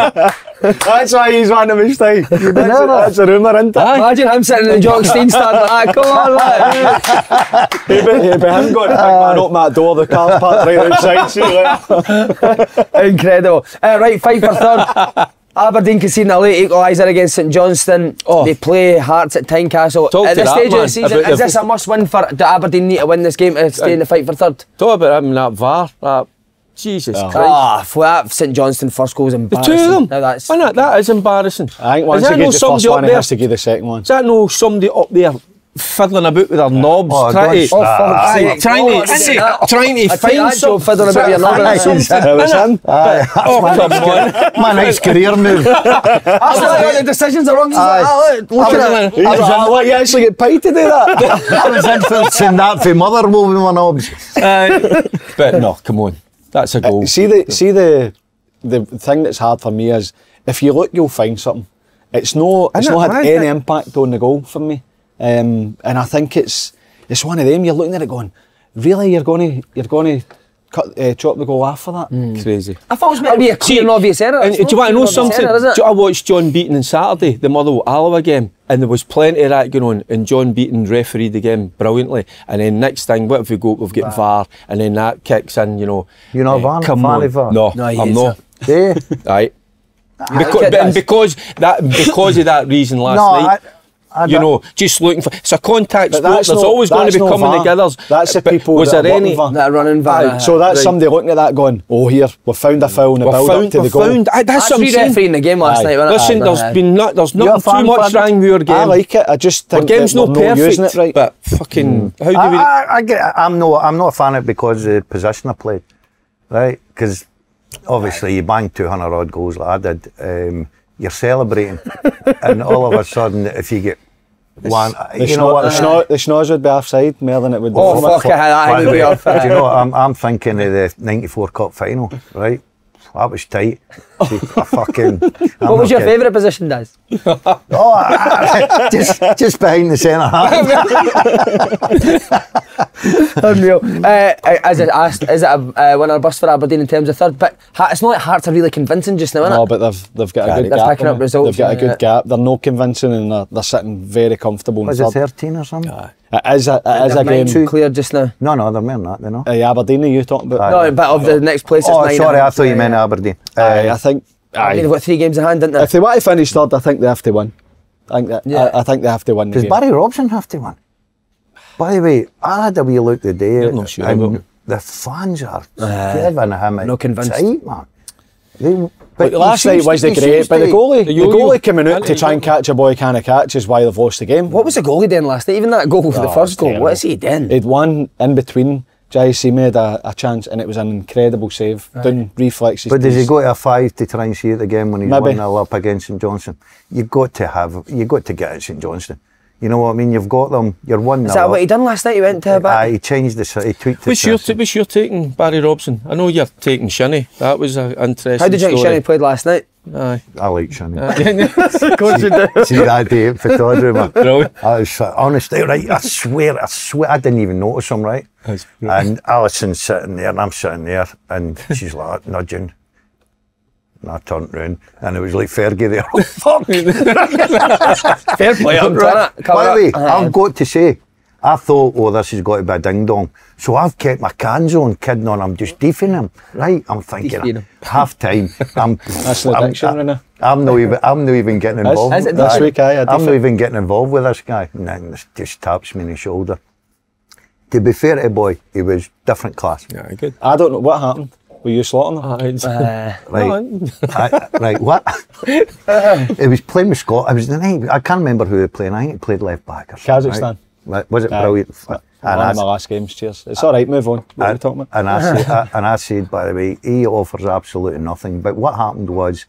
way. That's why he's one of his style. That's, that's a rumour, isn't it? Imagine him sitting in the Jock Stein stand like that. Come on, lad. He'd be, he'd be him going to big man, open that door, the car's parked right outside. See you later. <laughs> Incredible. Uh, right, fight for third. Aberdeen conceding a late equaliser against St Johnstone. Oh. They play Hearts at Tynecastle. Talk at to this that, stage of the season, about is the- this a must win for do Aberdeen need to win this game to stay in the fight for third? Talk about him and that VAR. That, Jesus Christ. Ah, for that St Johnstone first goal was the two of them. Now that's Why not? That is embarrassing. I think once is he that no the first somebody up one, he there? has to give the second one. Is that no somebody up there fiddling about with their knobs, Oh, trying don't to, start. Oh, fuck's Aye. sake. trying Oh, to, I didn't say that. trying to find that job something? fiddling about your knob. <laughs> Aye, That was him. Aye, Oh, come on. my nice career move. <laughs> That's why the decisions are wrong. Aye. ah, look, look at it. He's like, "Oh, what, you actually get paid to do that? <laughs> I was influencing that for Motherwell with my knobs. But no, come on. That's a goal. see the see the the thing that's hard for me is if you look, you'll find something. It's no, it's Isn't had any impact on the goal for me, um, and I think it's it's one of them. You're looking at it going, really, you're going to you're going to cut uh, chop the goal off for that. Crazy. I thought it was meant to be a clear and obvious error. And do you want to know a clear and obvious something? error. Do you- I watched John Beaton on Saturday, the Motherwell Alloa game, and there was plenty of that going on. And John Beaton refereed the game brilliantly. And then next thing, what have we got? We've got VAR, and then that kicks in. You know, You're not eh, VAR- Come fan on, VAR? no, No, I'm is, not. Yeah. Right. Because, and because that because of that reason last No, night. I- I you know, just looking for it's a contact But sport. that's There's no- always going to be no coming VAR. together. That's the people Was that there are any? working That running VAR. Aye, so that's right. somebody looking at that going, oh here, we've found a foul in the We build up found, to the goal. found. Aye, that's what I'm Actually saying. refereeing the game last Aye. night. Listen, Aye, there's aye. been not, there's You're a nothing too fan, much fan? wrong with your game. I like it. I just Our think game's not perfect, using it right. but fucking how do I, we? I, I get, I'm no, I'm not a fan of it because of the position I played, right? Because obviously you bang 200 odd goals like I did, um, you're celebrating, <laughs> and all of a sudden if you get one, uh, The, you know what? the, uh, schno- the schnoz would be offside more than it would be. Oh, fuck it. I By think the we way, are. do you know, I'm, I'm thinking of the 94 Cup final, right? That was tight. See, I fucking. What was your kidding. favourite position, Daz? <laughs> Oh, I- just just behind the centre half. <laughs> Unreal. Uh, as I asked, is it a uh, winner bust for Aberdeen in terms of third? But it's not like Hearts are really convincing just now, innit? No, but they've they've got a good They're gap. picking up it. results, They've got a yeah. good gap. They're no convincing and they're, they're sitting very comfortable in Was it 13 or something? It is a, it is a They're nine game. clear just now. No, no, they're more than that, they know. Uh, Aberdeen, are you talking about? Aye. No, but of the next place, it's Oh, nine. sorry, I and- thought you meant yeah. Aberdeen. Aye, Uh, I think. Aberdeen have got three games in hand, didn't they? If they want to finish third, I think they have to win. I think that. Yeah. I, I think they have to win. The Does. Barry Robson have to win? By the way, I had a wee look today, You're not sure and about him. the fans are giving him a not convinced. tight, man. They, But he last night seems was to- the great, seems but the goalie, the yo-yo. goalie coming out to try and catch a boy can't catch is why they've lost the game. What was the goalie doing last night? Even that goal for the Oh, first goal. terrible. What is he doing? He'd won in between. Jai made a, a chance and it was an incredible save. Down reflexes. But to does he go to a five to try and see it again when he's Maybe. 1 0 up against St Johnstone? You've got to have, you've got to get at St Johnstone. You know what I mean? You've got them, you're 1 0 is that what he done last night? He went to a back. Aye, he changed the, he tweaked the What's your, system. what's your taking Barry Robson? I know you're taking Shinnie. That was an interesting How did you think story. Shinnie played last night? Aye. I like Shinnie. Uh, <laughs> of course you do. See that day at photography, <laughs> Brilliant. I was honestly eh, right. I swear, I swear, I didn't even notice him. Right, and Alison's sitting there, and I'm sitting there, and she's like nudging. And I turned round, and it was like Fergie there. Oh fuck! <laughs> Fair play, I'm Right. trying to By the up. way, Aye. I've got to say, I thought, oh, this has got to be a ding dong. So I've kept my cans on, kidding on. I'm just deefing him, right? I'm thinking half time. I'm. <laughs> That's an I'm, addiction, Renee. I'm not even. I'm not even getting involved. is it this Aye. week, aye, I I'm deef not even getting involved with this guy. And then this just taps me on the shoulder. To be fair to the boy, he was different class. Yeah, good. I don't know what happened. Were you slaughtering them? Aye, it's- <laughs> Uh, Right. No, I, right, what? <laughs> it was playing with Scott. I was the night. I can't remember who he playing. I think he played left back or something. Kazakhstan. Right? Was it Aye. brilliant? And One I, of my last games. Cheers. It's all right. Move on. What are we talking about? and I <laughs> said, I, and I said, by the way, he offers absolutely nothing. But what happened was,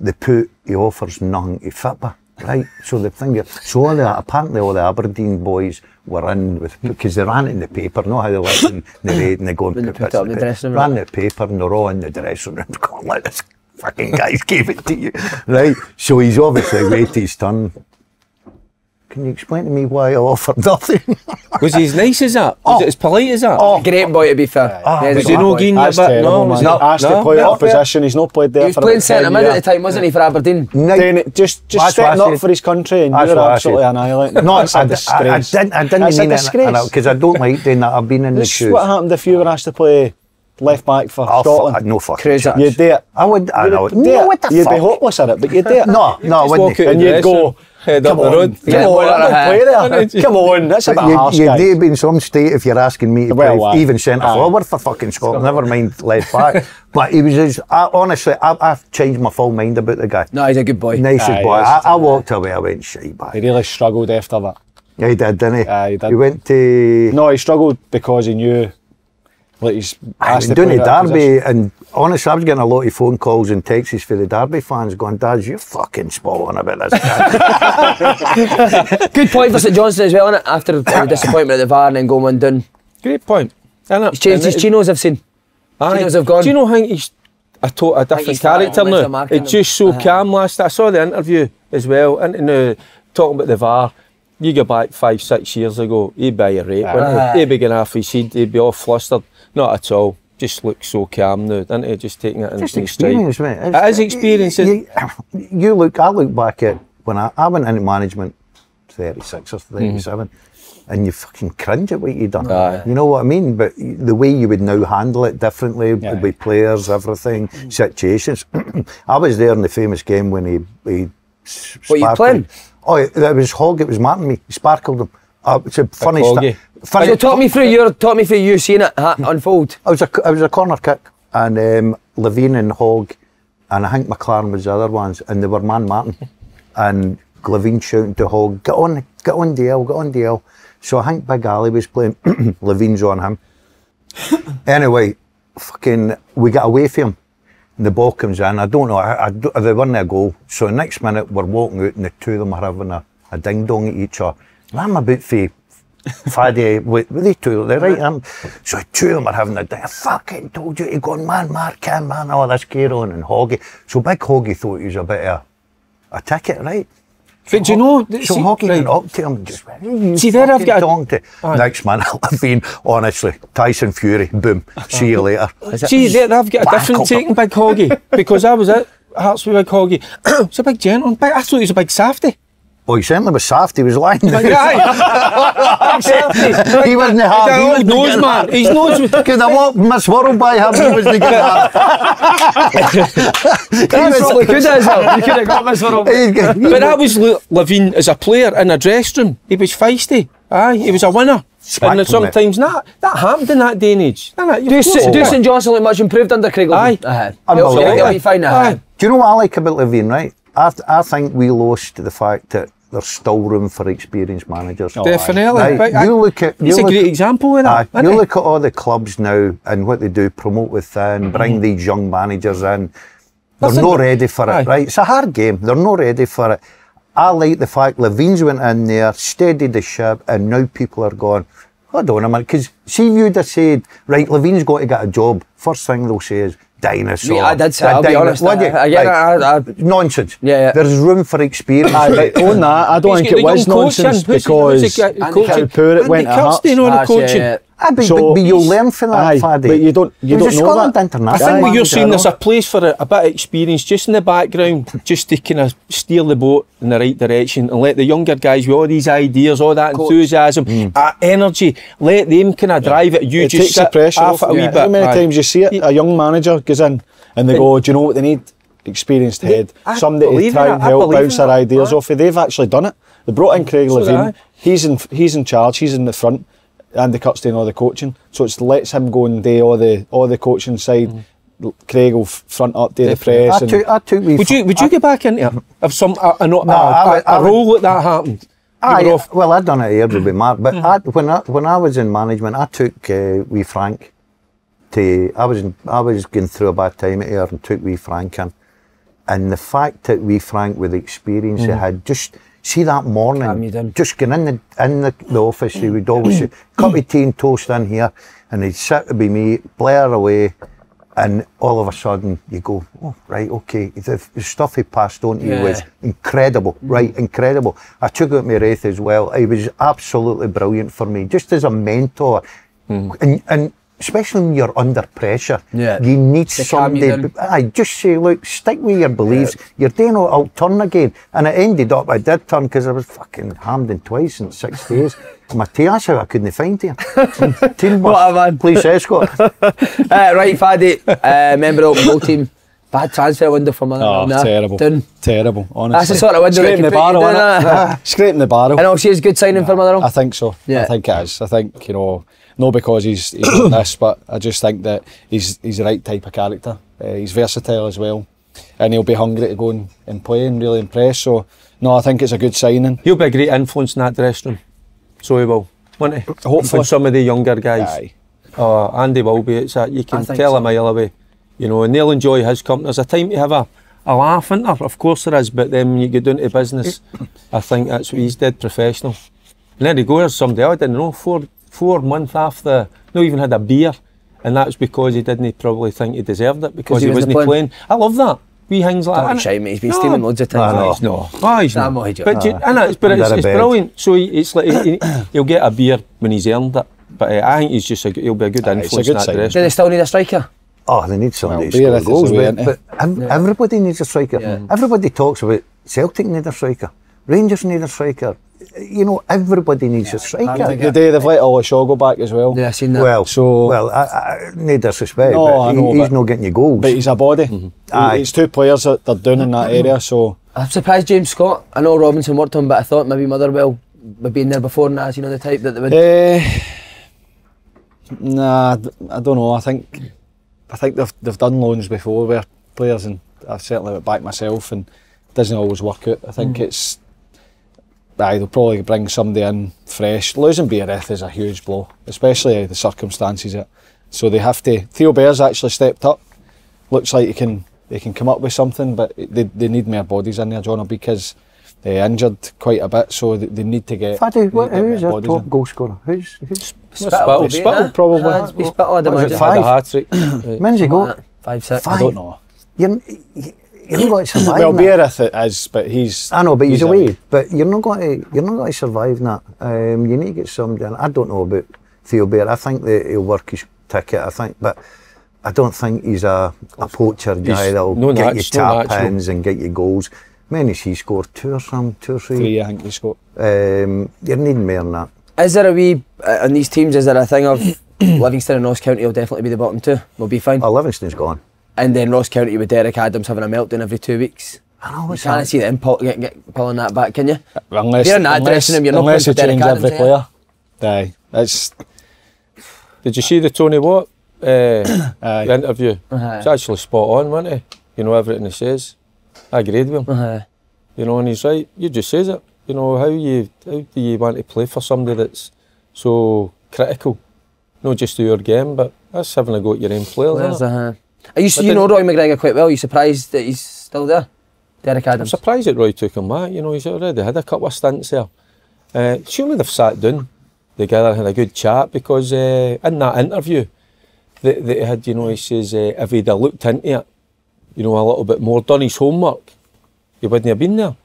they put he offers nothing to Fitba, right? So the thing, is- so all the, apparently all the Aberdeen boys were in with because they ran it in the paper. Know how they listen, they read and they go and put put it in the pa- dressing room. Ran the paper and they're all in the dressing room <laughs> going like this. Fucking guys gave it to you, right? So he's obviously waited his turn. Can you explain to me why I offered nothing? <laughs> Was he as nice as that? Was Oh. it as polite as that? Oh. Great boy to be fair. Ah, Yeah, was he's Was he a no good boy. a bit? No, man. was he? No. Asked to play No, out position. He's not played there He was for playing centre mid at the years. time, wasn't he, for Aberdeen? Night- Doing it, just just That's what stepping up for his country and That's you're absolutely said. annihilating. No, I, That's a I, I, I disgrace. didn't, I didn't mean it because I don't like doing that. I've been in the This shoes. what happened if you were asked to play left back for Oh, Scotland. fuck, no fucking Cruiser. chance. You'd do it. I would. I You'd know. do No, it. what the You'd fuck? be hopeless at it, but you'd do it. <laughs> No, no, I wouldn't. walk And you'd go, room, head up Come on, come on, what I don't a- play there. Come on, that's a bit You, you'd guys. need be in some state if you're asking me to Well, play even centre Aye. Ah. forward for fucking Scotland. Never mind left back. <laughs> but he was just, I, honestly, I, I've changed my full mind about the guy. No, he's a good boy. Nicest Aye, ah, boy. I. I walked away. I went shite He really struggled after that. Yeah, he did, didn't he? Aye, he did. He went to. No, he struggled because he knew, like he's I asked was to doing play the derby, and honestly, I was getting a lot of phone calls and texts for the derby fans going, Dad, you're fucking spot on about this. <laughs> Good point for St Johnstone as well, innit? After the <coughs> disappointment at the VAR and then going one down. Great point. Innit? He's changed And his it- chinos, I've seen. Aye. Chinos have gone. Do you know, I he's a, to- a different character to lift the now. mark It's just so Aye. calm last. I saw the interview as well. And, and uh, talking about the VAR, you go back five, six years ago, he'd be a rape, wouldn't Aye. he? He'd be going off his head, he'd be all flustered. Not at all. Just looks so calm now, doesn't he? Just taking it in Just in stride. experience, mate. It is experience. You, you look, I look back at when I, I went into management, 36 or mm-hmm. 37, and you fucking cringe at what you've done. Aye. You know what I mean? But the way you would now handle it differently Yeah. with players, everything, mm. situations. <clears throat> I was there in the famous game when he. he What, you playing? Oh, it was Hogg, it was Martin me. He sparkled him. Uh, it's a funny Hoggy. stuff. Funny, So talk me through your, talk me through you seeing it ha- unfold. I was a, I was a corner kick, and um, Levein and Hogg, and I think McLaren was the other ones, and they were man Martin, and Levein shouting to Hogg, "Get on, get on DL, get on DL." So I think Big Ali was playing, <clears throat> Levein's on him. <laughs> anyway, fucking, we get away from him. And the ball comes in. I don't know. I, I, they weren't a goal. So next minute we're walking out, and the two of them are having a, a ding dong at each other. I'm about for Faddy <laughs> with, with these two, they're right. Um, so two of them are having a day. I fucking told you to go, man, Mark him, man, all this gear on and Hoggy. So Big Hoggy thought he was a bit of a, ticket, right? But do you know? So see, Hoggy right, went up to him just you See, there I've got to. Aye. Next man, Levein, honestly, Tyson Fury, boom, see you later. See, there I've got a different in Big Hoggy because I was at Hearts with Big Hoggy. <clears throat> it's a big gentleman. I thought he was a big safety. Oh, he certainly was soft, he was lying. Big <laughs> guy. he wasn't hard. The he old wasn't nose getting- man. His nose <laughs> was. Could have walked Miss World by him, he wasn't getting hard. You probably could have as well. You could have got this one. He's But that was Le- Levein as a player in a dressing room. He was feisty. Aye, he was a winner. Smacked and sometimes that that happened in that day and age. Didn't it? Do, Of course St- it do did. St Johnstone look much improved under Craig Levein? Aye. Aye. Unbelievable. He'll, he'll be fine now. Aye. aye. Do you know what I like about Levein, right? I, th- I think we lost the fact that there's still room for experienced managers. Oh, Definitely. I- you look at- He's you a look- great example of Aye, that. you isn't look at all the clubs now and what they do, promote within, bring Mm-hmm. these young managers in. They're Listen, not ready for it, aye. right? It's a hard game. They're not ready for it. I like the fact Levein's went in there, steadied the ship, and now people are going, hold on a minute, because see you'd have said, right, Levein's got to get a job, first thing they'll say is, dinosaur. Yeah, I did say, A I'll be honest, Would I- you? I get it, I- I- Nonsense. Yeah, yeah. There's room for experience. Aye, but on that, I don't think it was young coach in. nonsense Who's he- who's because he got- the Andy coaching? Cowper went to Hearts. Kirsten on the That's, yeah, coaching. Yeah. Ah, but, So- but, but you'll learn from that, Aye, Faddy. but you don't- you don't a know Scotland that. international I think what you're manager, saying, there's a place for a, a bit of experience just in the background, <laughs> just to kind of steer the boat in the right direction and let the younger guys with all these ideas, all that enthusiasm, that energy, let them kind of drive it. You it just takes the pressure off off. it a wee Yeah. bit. How many aye. times you see it? A young manager goes in and they go, "Do you know what they need? Experienced head, I somebody to believe try in and help bounce their ideas Aye. off." of. They've actually done it. They brought in Craig So Levein. He's in. He's in charge. He's in the front. Andy Cut's doing all the coaching, so it's lets him go and do all the all the coaching side. Mm-hmm. Craig will front up, do the Definitely. press. I and took, I took me Would you would you get back into it? If some a, a, a, I a, would- a I would- role like that happened? You Aye, off. well, I'd done it here with Mark, but mm-hmm. I, when I when I was in management, I took uh, wee Frank to. I was in, I was going through a bad time here and took wee Frank in, and the fact that wee Frank with the experience he mm-hmm. had, just see that morning, just going in the in the, the office, he would always <clears throat> say, cup of tea and toast in here, and he'd sit be me, blare away. and all of a sudden you go, oh, right, okay. The, the stuff he passed on to you was Yeah. incredible, right, incredible. I took out my Raith as well. He was absolutely brilliant for me, just as a mentor. And, and especially when you're under pressure, Yeah. you need To somebody. I just say, look, stick with your beliefs. You're doing it, I'll turn again. And it ended up, I did turn because I was fucking hammed in twice in six <laughs> days. My that's how I couldn't find him. <laughs> Team bus, What a man. police escort. <laughs> uh, right, Faddy, uh, member of the goal team. Bad transfer window for Motherwell. Oh, nah, terrible. Done. Terrible, honestly. That's the sort of window that Scraping can the put you barrel, down, innit? Scraping the barrel. And also, it's a good signing for Motherwell. I think so. Yeah. I think it is. I think you know, not because he's, he's done <coughs> this, but I just think that he's he's the right type of character. Uh, he's versatile as well, and he'll be hungry to go and, and play and really impress. So no, I think it's a good signing. He'll be a great influence in that dressing room. So he will, won't he? Hopefully. For some of the younger guys. Aye. Oh, Andy will be. It's that you can tell so. a mile away. You know, and they'll enjoy his company. There's a time to have a, a laugh, isn't there? Of course there is, but then when you get down to business, <coughs> I think that's what he's dead professional. And there he goes, there's somebody I didn't know, four four months after, not even had a beer, and that's because he didn't probably think he deserved it because he he, wasn't wasn't playing. playing. I love that. Wee things like that. shame. He's been No, stealing loads of ah, times. I know. He's not. Oh, he's Nah, not. I'm not But, you, ah. I it's, but it's, it's brilliant. So he, it's like he, he'll get a beer when he's earned it. But uh, I think he's just a, g- he'll be a good Aye, it's a good in that sign. dressing Do they still need a striker? Oh, they need somebody Well, to score Biereth goals, way, but, isn't but ev- everybody needs a striker. Yeah. Everybody talks about Celtic need a striker, Rangers need a striker. You know, everybody needs a striker. The day they've let Ollie Shaw go back as well. Yeah, I seen that. Well, So- well, I, I, no disrespect, No, but I he- know, he's but- not getting you goals. But he's a body. Mhm. He- Aye. It's two players that they're doing in that mm-hmm. area. So I'm surprised James Scott. I know Robinson worked on, him, but I thought maybe Motherwell would be in there before and as you know the type that they would. Uh, nah, I don't know. I think I think they've they've done loans before where players and I've certainly went back myself and it doesn't always work out. I think mm. it's aye, they'll probably bring somebody in fresh. Losing Biereth is a huge blow, especially the circumstances. It. So they have to. Theo Bair's actually stepped up. Looks like he can they can come up with something, but they, they need more bodies in there, John, because they injured quite a bit, so they, they need to get. Faddy, what, need to get who's more our bodies top in. goal scorer? Who's, who's Spittal, would be it, Spittal, probably. Nah, Spittal, I'd What was imagine. five? Had a hat trick. When's he got? Five, six. Five. I don't know. You're, you're not going <clears throat> to survive. Well, in that. Is, but he's. I know, but he's, a- away. But you're not going to you're not going to survive that. Um, you need to get somebody. in. I don't know about Theo Bair. I think that he'll work his ticket. I think, but I don't think he's a, a poacher guy He's that'll no get you natu- no tap natural. ins and get you goals. Many's he scored two or some, two or three. Three, I think he's got. Um, you're needing more than that. Is there a wee uh, in these teams? Is there a thing of <coughs> Livingston and Ross County will definitely be the bottom two? We'll be fine. Oh, Livingston's gone. And then Ross County with Derek Adams having a meltdown every two weeks. I know You what's can't see them pull, get, get, pulling that back, can you? Unless, You're not that unless, dressing room, you're not unless playing they for Derek every Adams, player. Aye, that's. Did you see the Tony Watt uh, <coughs> Aye. interview? Uh-huh. It's actually spot on, wasn't it? You know everything he says. I agreed with him. Uh-huh. You know, and he's right. You just says it. You know how you how do you want to play for somebody that's so critical, not just to your game, but that's having a go at your own players. Where's isn't it? uh Are you, But you know Roy MacGregor quite well. Are you surprised that he's still there? Derek Adams. I'm surprised that Roy took him back. You know, he's already had a couple of stints there. Uh, surely they've sat down together and had a good chat because uh, in that interview that, he had, you know, he says uh, if he'd have looked into it, you know, a little bit more, done his homework, he wouldn't have been there.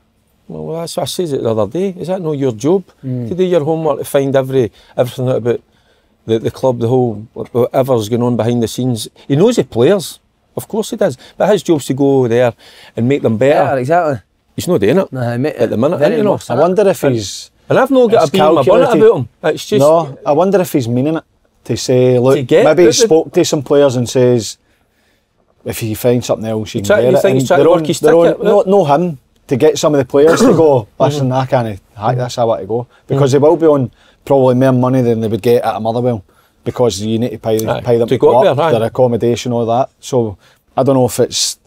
Well, that's what I says it the other day. Is that not your job to do your homework to find every everything out about the, the club, the whole whatever's going on behind the scenes? He knows the players, of course he does, but his job's to go there and make them better. Yeah, exactly. He's not doing it Nah, mate, at the minute, very you know. I wonder if he's. And I've not got a in my bonnet about him. It's just no, I wonder if he's meaning it to say, look, get- maybe he spoke to some players and says, if you find something else, you You can try- get it. think he's trying to their work own- his their own- No, no, him to get some of the players to go. <coughs> Listen, I can't hack this. I want to go because mm. they will be on probably more money than they would get at a Motherwell because you need to pay, Aye, pay them to to go go up there, their accommodation, all that. So I don't know if it's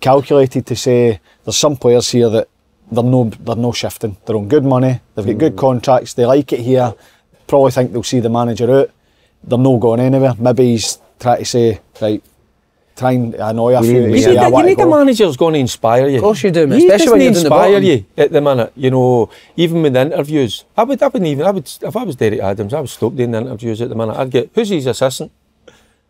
calculated to say there's some players here that they're no they're no shifting. They're on good money. They've got Mm. good contracts. They like it here. Probably think they'll see the manager out. They're not going anywhere. Maybe he's trying to say right, try and annoy a We few. need- You say, need, I a, you need a manager who's going to inspire you. Of course you do, mate, He especially when you're down the inspire you at the minute. You know, even with the interviews, I would, I wouldn't even, I would, if I was Derek Adams, I would stop doing the interviews at the minute. I'd get, who's his assistant?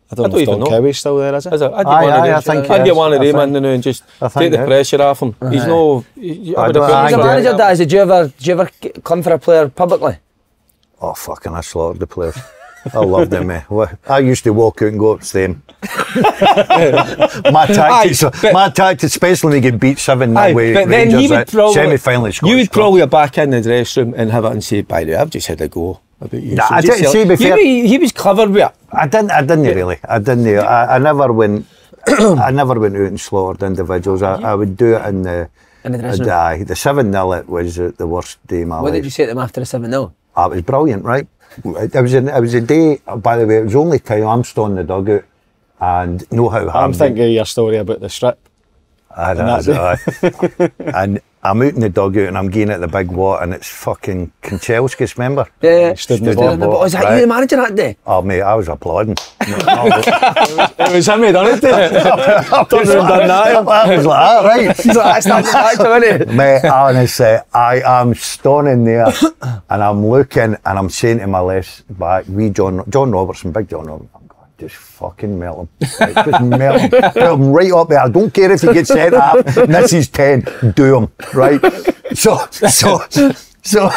I I don't, know don't even Don know. Cowy's still there, is it? Is it? I'd get Aye, one of them. I think I'd get one of them think- in now and just take the pressure off him. He's no. he- I I would have I As a manager, it. Daz, did you ever, did you ever come for a player publicly? Oh, fucking, I slaughtered the players. I loved them, eh. I used to walk out and go up to them. my tactics, Aye, but- my tactics, especially when you get beat seven that Aye, way. but then Rangers you would at probably semi-final. you would probably back in the dressing room and have it and say, "By the way, I've just had a go about you." Nah, I just didn't- tell- see, be You fair—he was clever with it. I didn't. I didn't really. I didn't. I, I never went. <clears throat> I never went out and slaughtered individuals. I, I would do it in the. In the dressing room? Aye, the seven 0 It was uh, the worst day of my What life. did you say to them after the 7 0? Ah, it was brilliant, right? It was a, it was a day. By the way, it was only time I'm still in the dugout, and know how I'm thinking your story about the strip. I and know, that aye. <laughs> and I'm out in the dugout and I'm getting at the big water and it's fucking Kanchelskis, remember? Yeah, yeah. stood in the Stood in bottom. the Was that Right. you the manager that day? Oh mate, I was applauding. <laughs> It was him who done it. <laughs> <laughs> I was like, I was like, ah, right. He's like, I started back to win it. Mate, honestly, I am standing there and I'm looking and I'm saying to my left back, we John John Robertson, big John Robertson, I'm going, just fucking melt him. Like, just melt him. Put him right up there. I don't care if he gets sent up. And this is 10. Do him, right? So, so, so,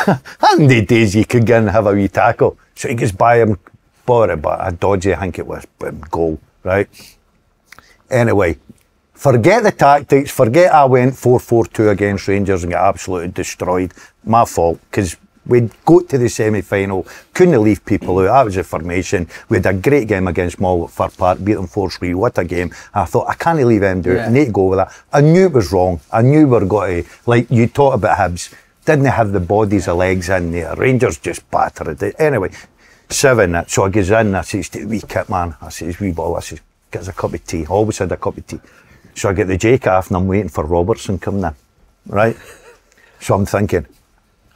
in the days you could go and have a wee tackle. So he gets by him, bought it, but a dodgy, I think it was, boom, goal, right? Anyway, forget the tactics, forget I went 4 4 2 against Rangers and got absolutely destroyed. My fault, because we'd got to the semi final, couldn't leave people out. That was a formation. We had a great game against Mull at Fir Park, beat them 4 3. What a game. I thought, I can't leave them do it. Yeah. I need to go with that. I knew it was wrong. I knew we were going to, like you talked about Hibs, didn't they have the bodies of legs in there. Rangers just battered it. Anyway, seven. So I goes in, I says wee kit man, I says, wee ball, I says, get us a cup of tea. Always had a cup of tea. So I get the Jake off and I'm waiting for Robertson coming in, right? So I'm thinking,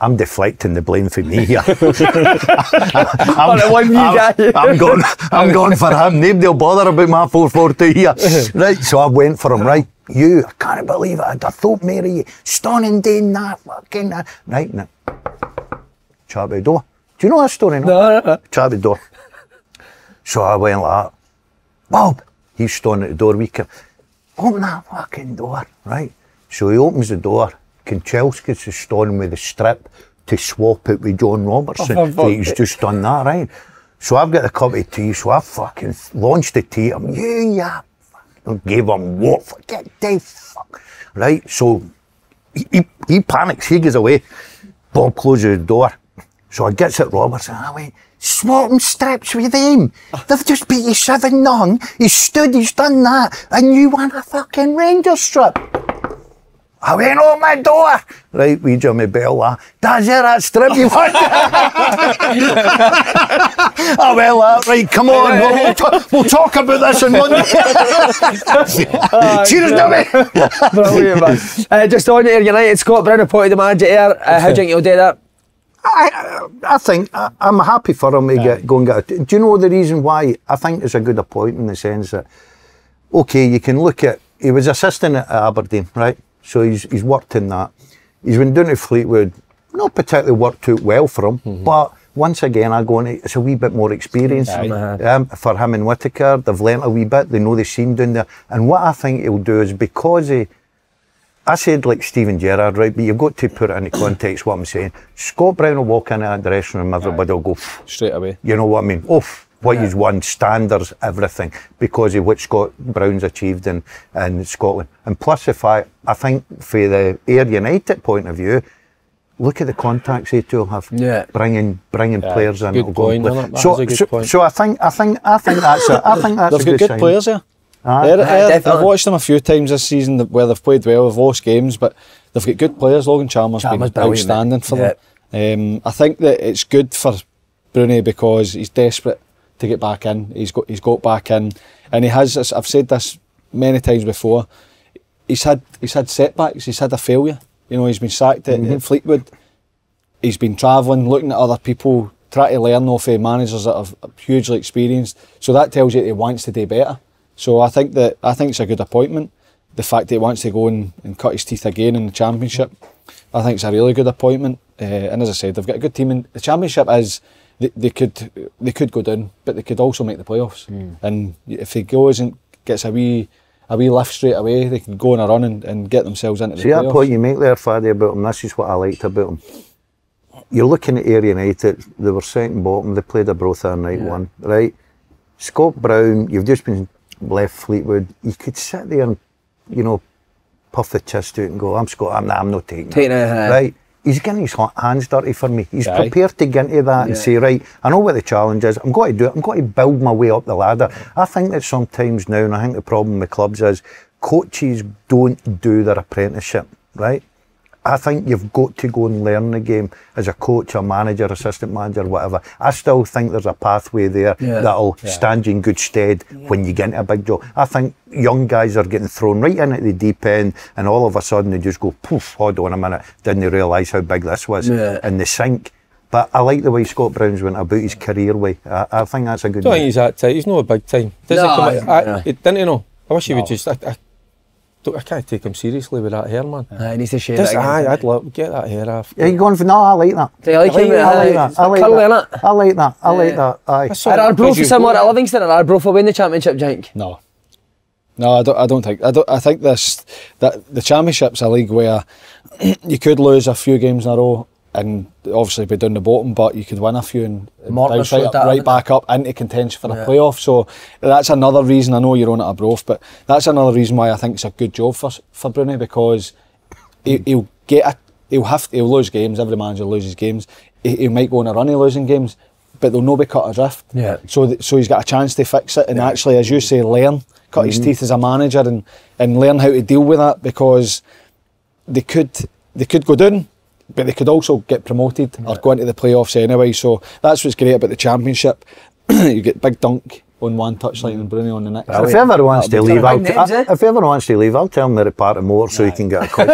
I'm deflecting the blame for me here. <laughs> I'm, you, I'm. I'm going, I'm going for him. Nobody will bother about my 442 here. <laughs> Right, so I went for him, right? You, I can't believe it. I thought, Mary, you stunning doing that, fucking that. Right, now, chat the door. Do you know that story? No, No, no. Chat the door. So I went like that. Bob, he's standing at the door. We can open that fucking door, right? So he opens the door. Kanchelskis is standing with the strip to swap it with John Robertson. <laughs> Oh, he's just done that, right? So I've got the cup of tea, so I fucking launched the tea. I'm, you, yeah. fuck," Gave him what? Forget Dave, fuck. Right? So he, he, he panics, he goes away. Bob closes the door. So I gets at Robertson. I went, swapping strips with him. They've just beat you 7 none. He's stood, he's done that. And you want a fucking Ranger strip. I went on my door. Right, we Jimmy Bell, uh, that's it, that strip you want. I went like, right, come on, we'll, we'll, ta- we'll talk about this on Monday. <laughs> Cheers, Jimmy. <laughs> Brilliant, man. Uh, just on Ayr United, Scott Brown appointed the manager here. Uh, how do you think he'll do that? I, I think I, I'm happy for him to get go and get. A, do you know the reason why? I think it's a good appointment in the sense that, okay, you can look at. He was assistant at Aberdeen, right? So he's he's worked in that. He's been doing it Fleetwood. Not particularly worked out well for him, but once again, I go on. It's a wee bit more experience um, for him and Whittaker. They've learnt a wee bit. They know the scene down there. And what I think he'll do is because he I said like Steven Gerrard, right? But you've got to put it into context what I'm saying. Scott Brown will walk in that dressing room, everybody will go, Straight away. you know what I mean? Off what he's won, standards, everything, because of what Scott Brown's achieved in, in Scotland. And plus, if I, I think for the Ayr United point of view, look at the contacts they two have. Yeah. Bringing bringing players in. good that'll go and point, play. isn't it? That So, a good so, point. so I think I think I think that's a, I think that's They've a got good, good sign. players here. Aye. They're- Aye, they're- definitely. I've watched them a few times this season where they've played well, they've lost games, but they've got good players. Logan Chalmers, Chalmers been outstanding mate. for them. Um, I think that it's good for Bruni because he's desperate to get back in. He's got he's got back in, and he has. as I've said this many times before. He's had he's had setbacks. He's had a failure. You know, he's been sacked at, at Fleetwood. He's been travelling, looking at other people, trying to learn off of managers that have hugely experienced. So that tells you that he wants to do better. So I think that I think it's a good appointment. The fact that he wants to go and, and cut his teeth again in the championship, I think it's a really good appointment. Uh, and as I said, they've got a good team. And the championship is they, they could they could go down, but they could also make the playoffs. Hmm. And if they goes and gets a wee a wee lift straight away, they can go on a run and, and get themselves into See the that playoffs. point you make there, Faddy, about them. This is what I liked about them. You're looking at Ayr United. They were second bottom. They played a Brother night one, right? Scott Brown. You've just been left Fleetwood. You could sit there and, you know, puff the chest out and go, "I'm Scott. I'm, not. I'm not taking Taking it." it, right? He's getting his ha- hands dirty for me. He's Aye. prepared to get into that and say, right, I know what the challenge is. I'm going to do it. I'm going to build my way up the ladder. I think that sometimes now, and I think the problem with clubs is coaches don't do their apprenticeship, right? I think you've got to go and learn the game as a coach, a manager, assistant manager, whatever. I still think there's a pathway there Yeah. that'll stand you in good stead when you get into a big job. I think young guys are getting thrown right in at the deep end, and all of a sudden they just go, poof, hold on a minute, didn't realise how big this was, Yeah. and they sink. But I like the way Scott Brown's went about his career way. I, I think that's a good don't think he's that tight. He's not a big time. Does No, he come I- I, yeah. I, didn't he know? I wish he would just. I, I, don't, I can't take him seriously with that hair, man. Aye, he needs to shave Just, it. again. aye, I'd love get that hair off. Are you going for no? I like that. Do you like I him? like, I Aye, like that. I like curly, that. I like that. I like Yeah. that. Aye. That's Are right, Arbroath 'cause you similar go- to Livingston or Arbroath will win the championship, do you think? No. No, I don't. I don't think. I don't. I think this that the championship's a league where <clears throat> you could lose a few games in a row and obviously be down the bottom, but you could win a few and bounce right, up, right back up into contention for Yeah. a playoff. So that's another reason. I know you're on at Arbroath, but that's another reason why I think it's a good job for for Broony because he, he'll get a he'll have he'll lose games. Every manager loses games. He, he might go on a run of losing games, but they'll not be cut adrift. Yeah. So th- so he's got a chance to fix it and actually, as you say, learn, cut his teeth as a manager and and learn how to deal with that because they could they could go down. But they could also get promoted or go into the playoffs anyway. So that's what's great about the championship. <clears throat> you get Big Dunk on one touchline and Broony on the next. If he ever wants to leave, I'll big names, t- eh? if he ever wants to leave, I'll tell him they're part of more so he can get a <laughs> quick.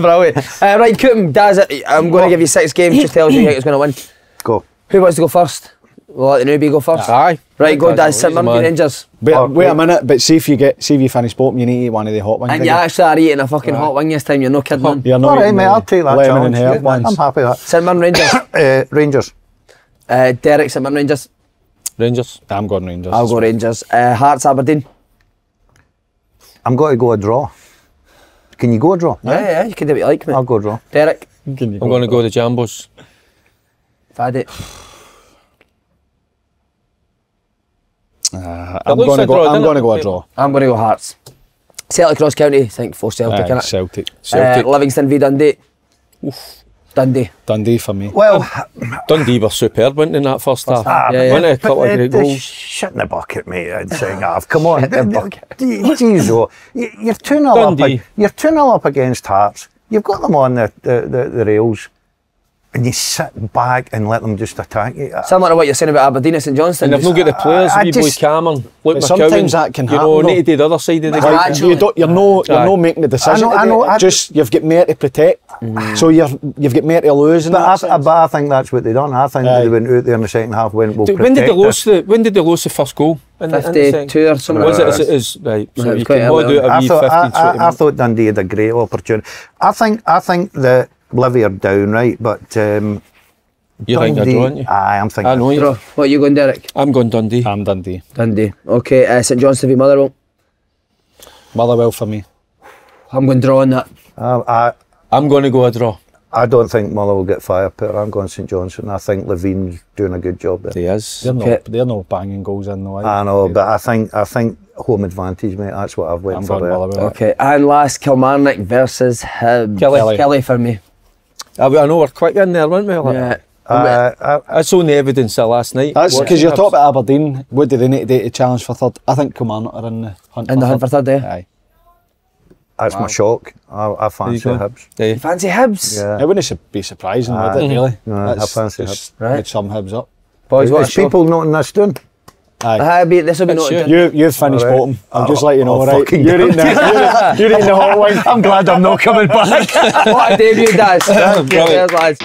Brilliant. Uh, right, Coupon, Daz, I'm going to give you six games. Just tell us who you think is going to win. Go. Who wants to go first? We'll let the newbie go first. Aye. Right, go, Daz. That's St always Mirren a man. Rangers. Wait, Oh, wait a minute, but see if you get see if you finish bottom, you need to eat one of the hot ones. And you actually are eating a fucking hot wing this time. You're no kidding. man. You're not All right, mate, I'll take that lemon challenge. and herb ones. I'm happy with St Mirren Rangers. <coughs> Uh, Rangers. uh, Derek, St Mirren Rangers. Rangers. I'm going Rangers. I'll go Rangers. Uh, Hearts, Aberdeen. I'm going to go a draw. Can you go a draw? Yeah, yeah, you can do what you like, mate. I'll go a draw. Derek, I'm going to go the Jambos. Faddy. Uh, I'm going to go. draw, I'm going to go a draw. I'm going to go Hearts. Celtic Ross County, I think for Celtic, Aye, innit? Celtic. Celtic. Uh, Livingston v Dundee. Dundee. Dundee for me. Well, Dundee were superb, weren't they, in that first half? ah, Yeah, yeah. Wasn't it? A but couple of the- great the goals. Shit in the bucket, mate. I'd say half. Come on, <laughs> Shit in the bucket. Jeez, oh, you- you're two 0 up. You're two 0 up against Hearts. You've got them on the, the, the, the rails, and you sit back and let them just attack you. Similar to what you're saying about Aberdeen and St Johnstone. And they've not got the players, I the wee boy just- Cameron, Luke But McCowan. sometimes that can happen. You know, happen, need to do the other side of the Like, game. Actually- you don't, you're no, you're Aye. no making the decision. I know- to I know, I- just you've got more to protect, mm. so you're you've got more to lose. In But that I, sense. but I think that's what they done. I think Aye. they went out there in the second half. Went, we'll When did they lose the When did they lose the first goal? In the- in the 52 or something Was it, is it is, right? So you can hold early out a I wee 15, I, 20 I, I minutes. thought Dundee had a great opportunity. I think I think that Livi are down, right? But um, You think they're Dundee- drawing you? Aye, I'm thinking. I know you. Draw. What are you going, Derek? I'm going Dundee. I'm Dundee. Dundee. Okay, uh, St Johnstone v Motherwell. Motherwell for me. I'm going to draw on that. I, I, I'm going to go a draw. I don't think Muller will get firepower. I'm going St Johnstone. I think Levein's doing a good job there. He is. They're Okay. not they're not banging goals in though. I know, but I think I think home advantage, mate. That's what I've went I'm for going there. Motherwell. Okay, and last Kilmarnock versus Hibs. Killie. Killie for me. I, I know we're quick in there, weren't we? Like, Yeah. Uh, I, I saw the evidence of last night. That's because you're Hibs. talking about Aberdeen. What do they need to do to challenge for third? I think Kilmarnock are in the hunt. In the hunt for third, eh? Aye. that's my shock. I, I fancy go. Hibs. Yeah. You fancy Hibs? Yeah. It wouldn't su- be surprising, would it? Really? No, I fancy just Right. Right. Some Hibs up. Boys, what a There's show. people noting this doing. Aye. Be, this will be That's noted. you. down. You you've finished All right. bottom. I'll just Oh, let you know, oh, right? You're eating <laughs> the you're, you're eating the hot wing. I'm glad I'm not coming back. <laughs> what a debut, Daz. Brilliant. Cheers, lads.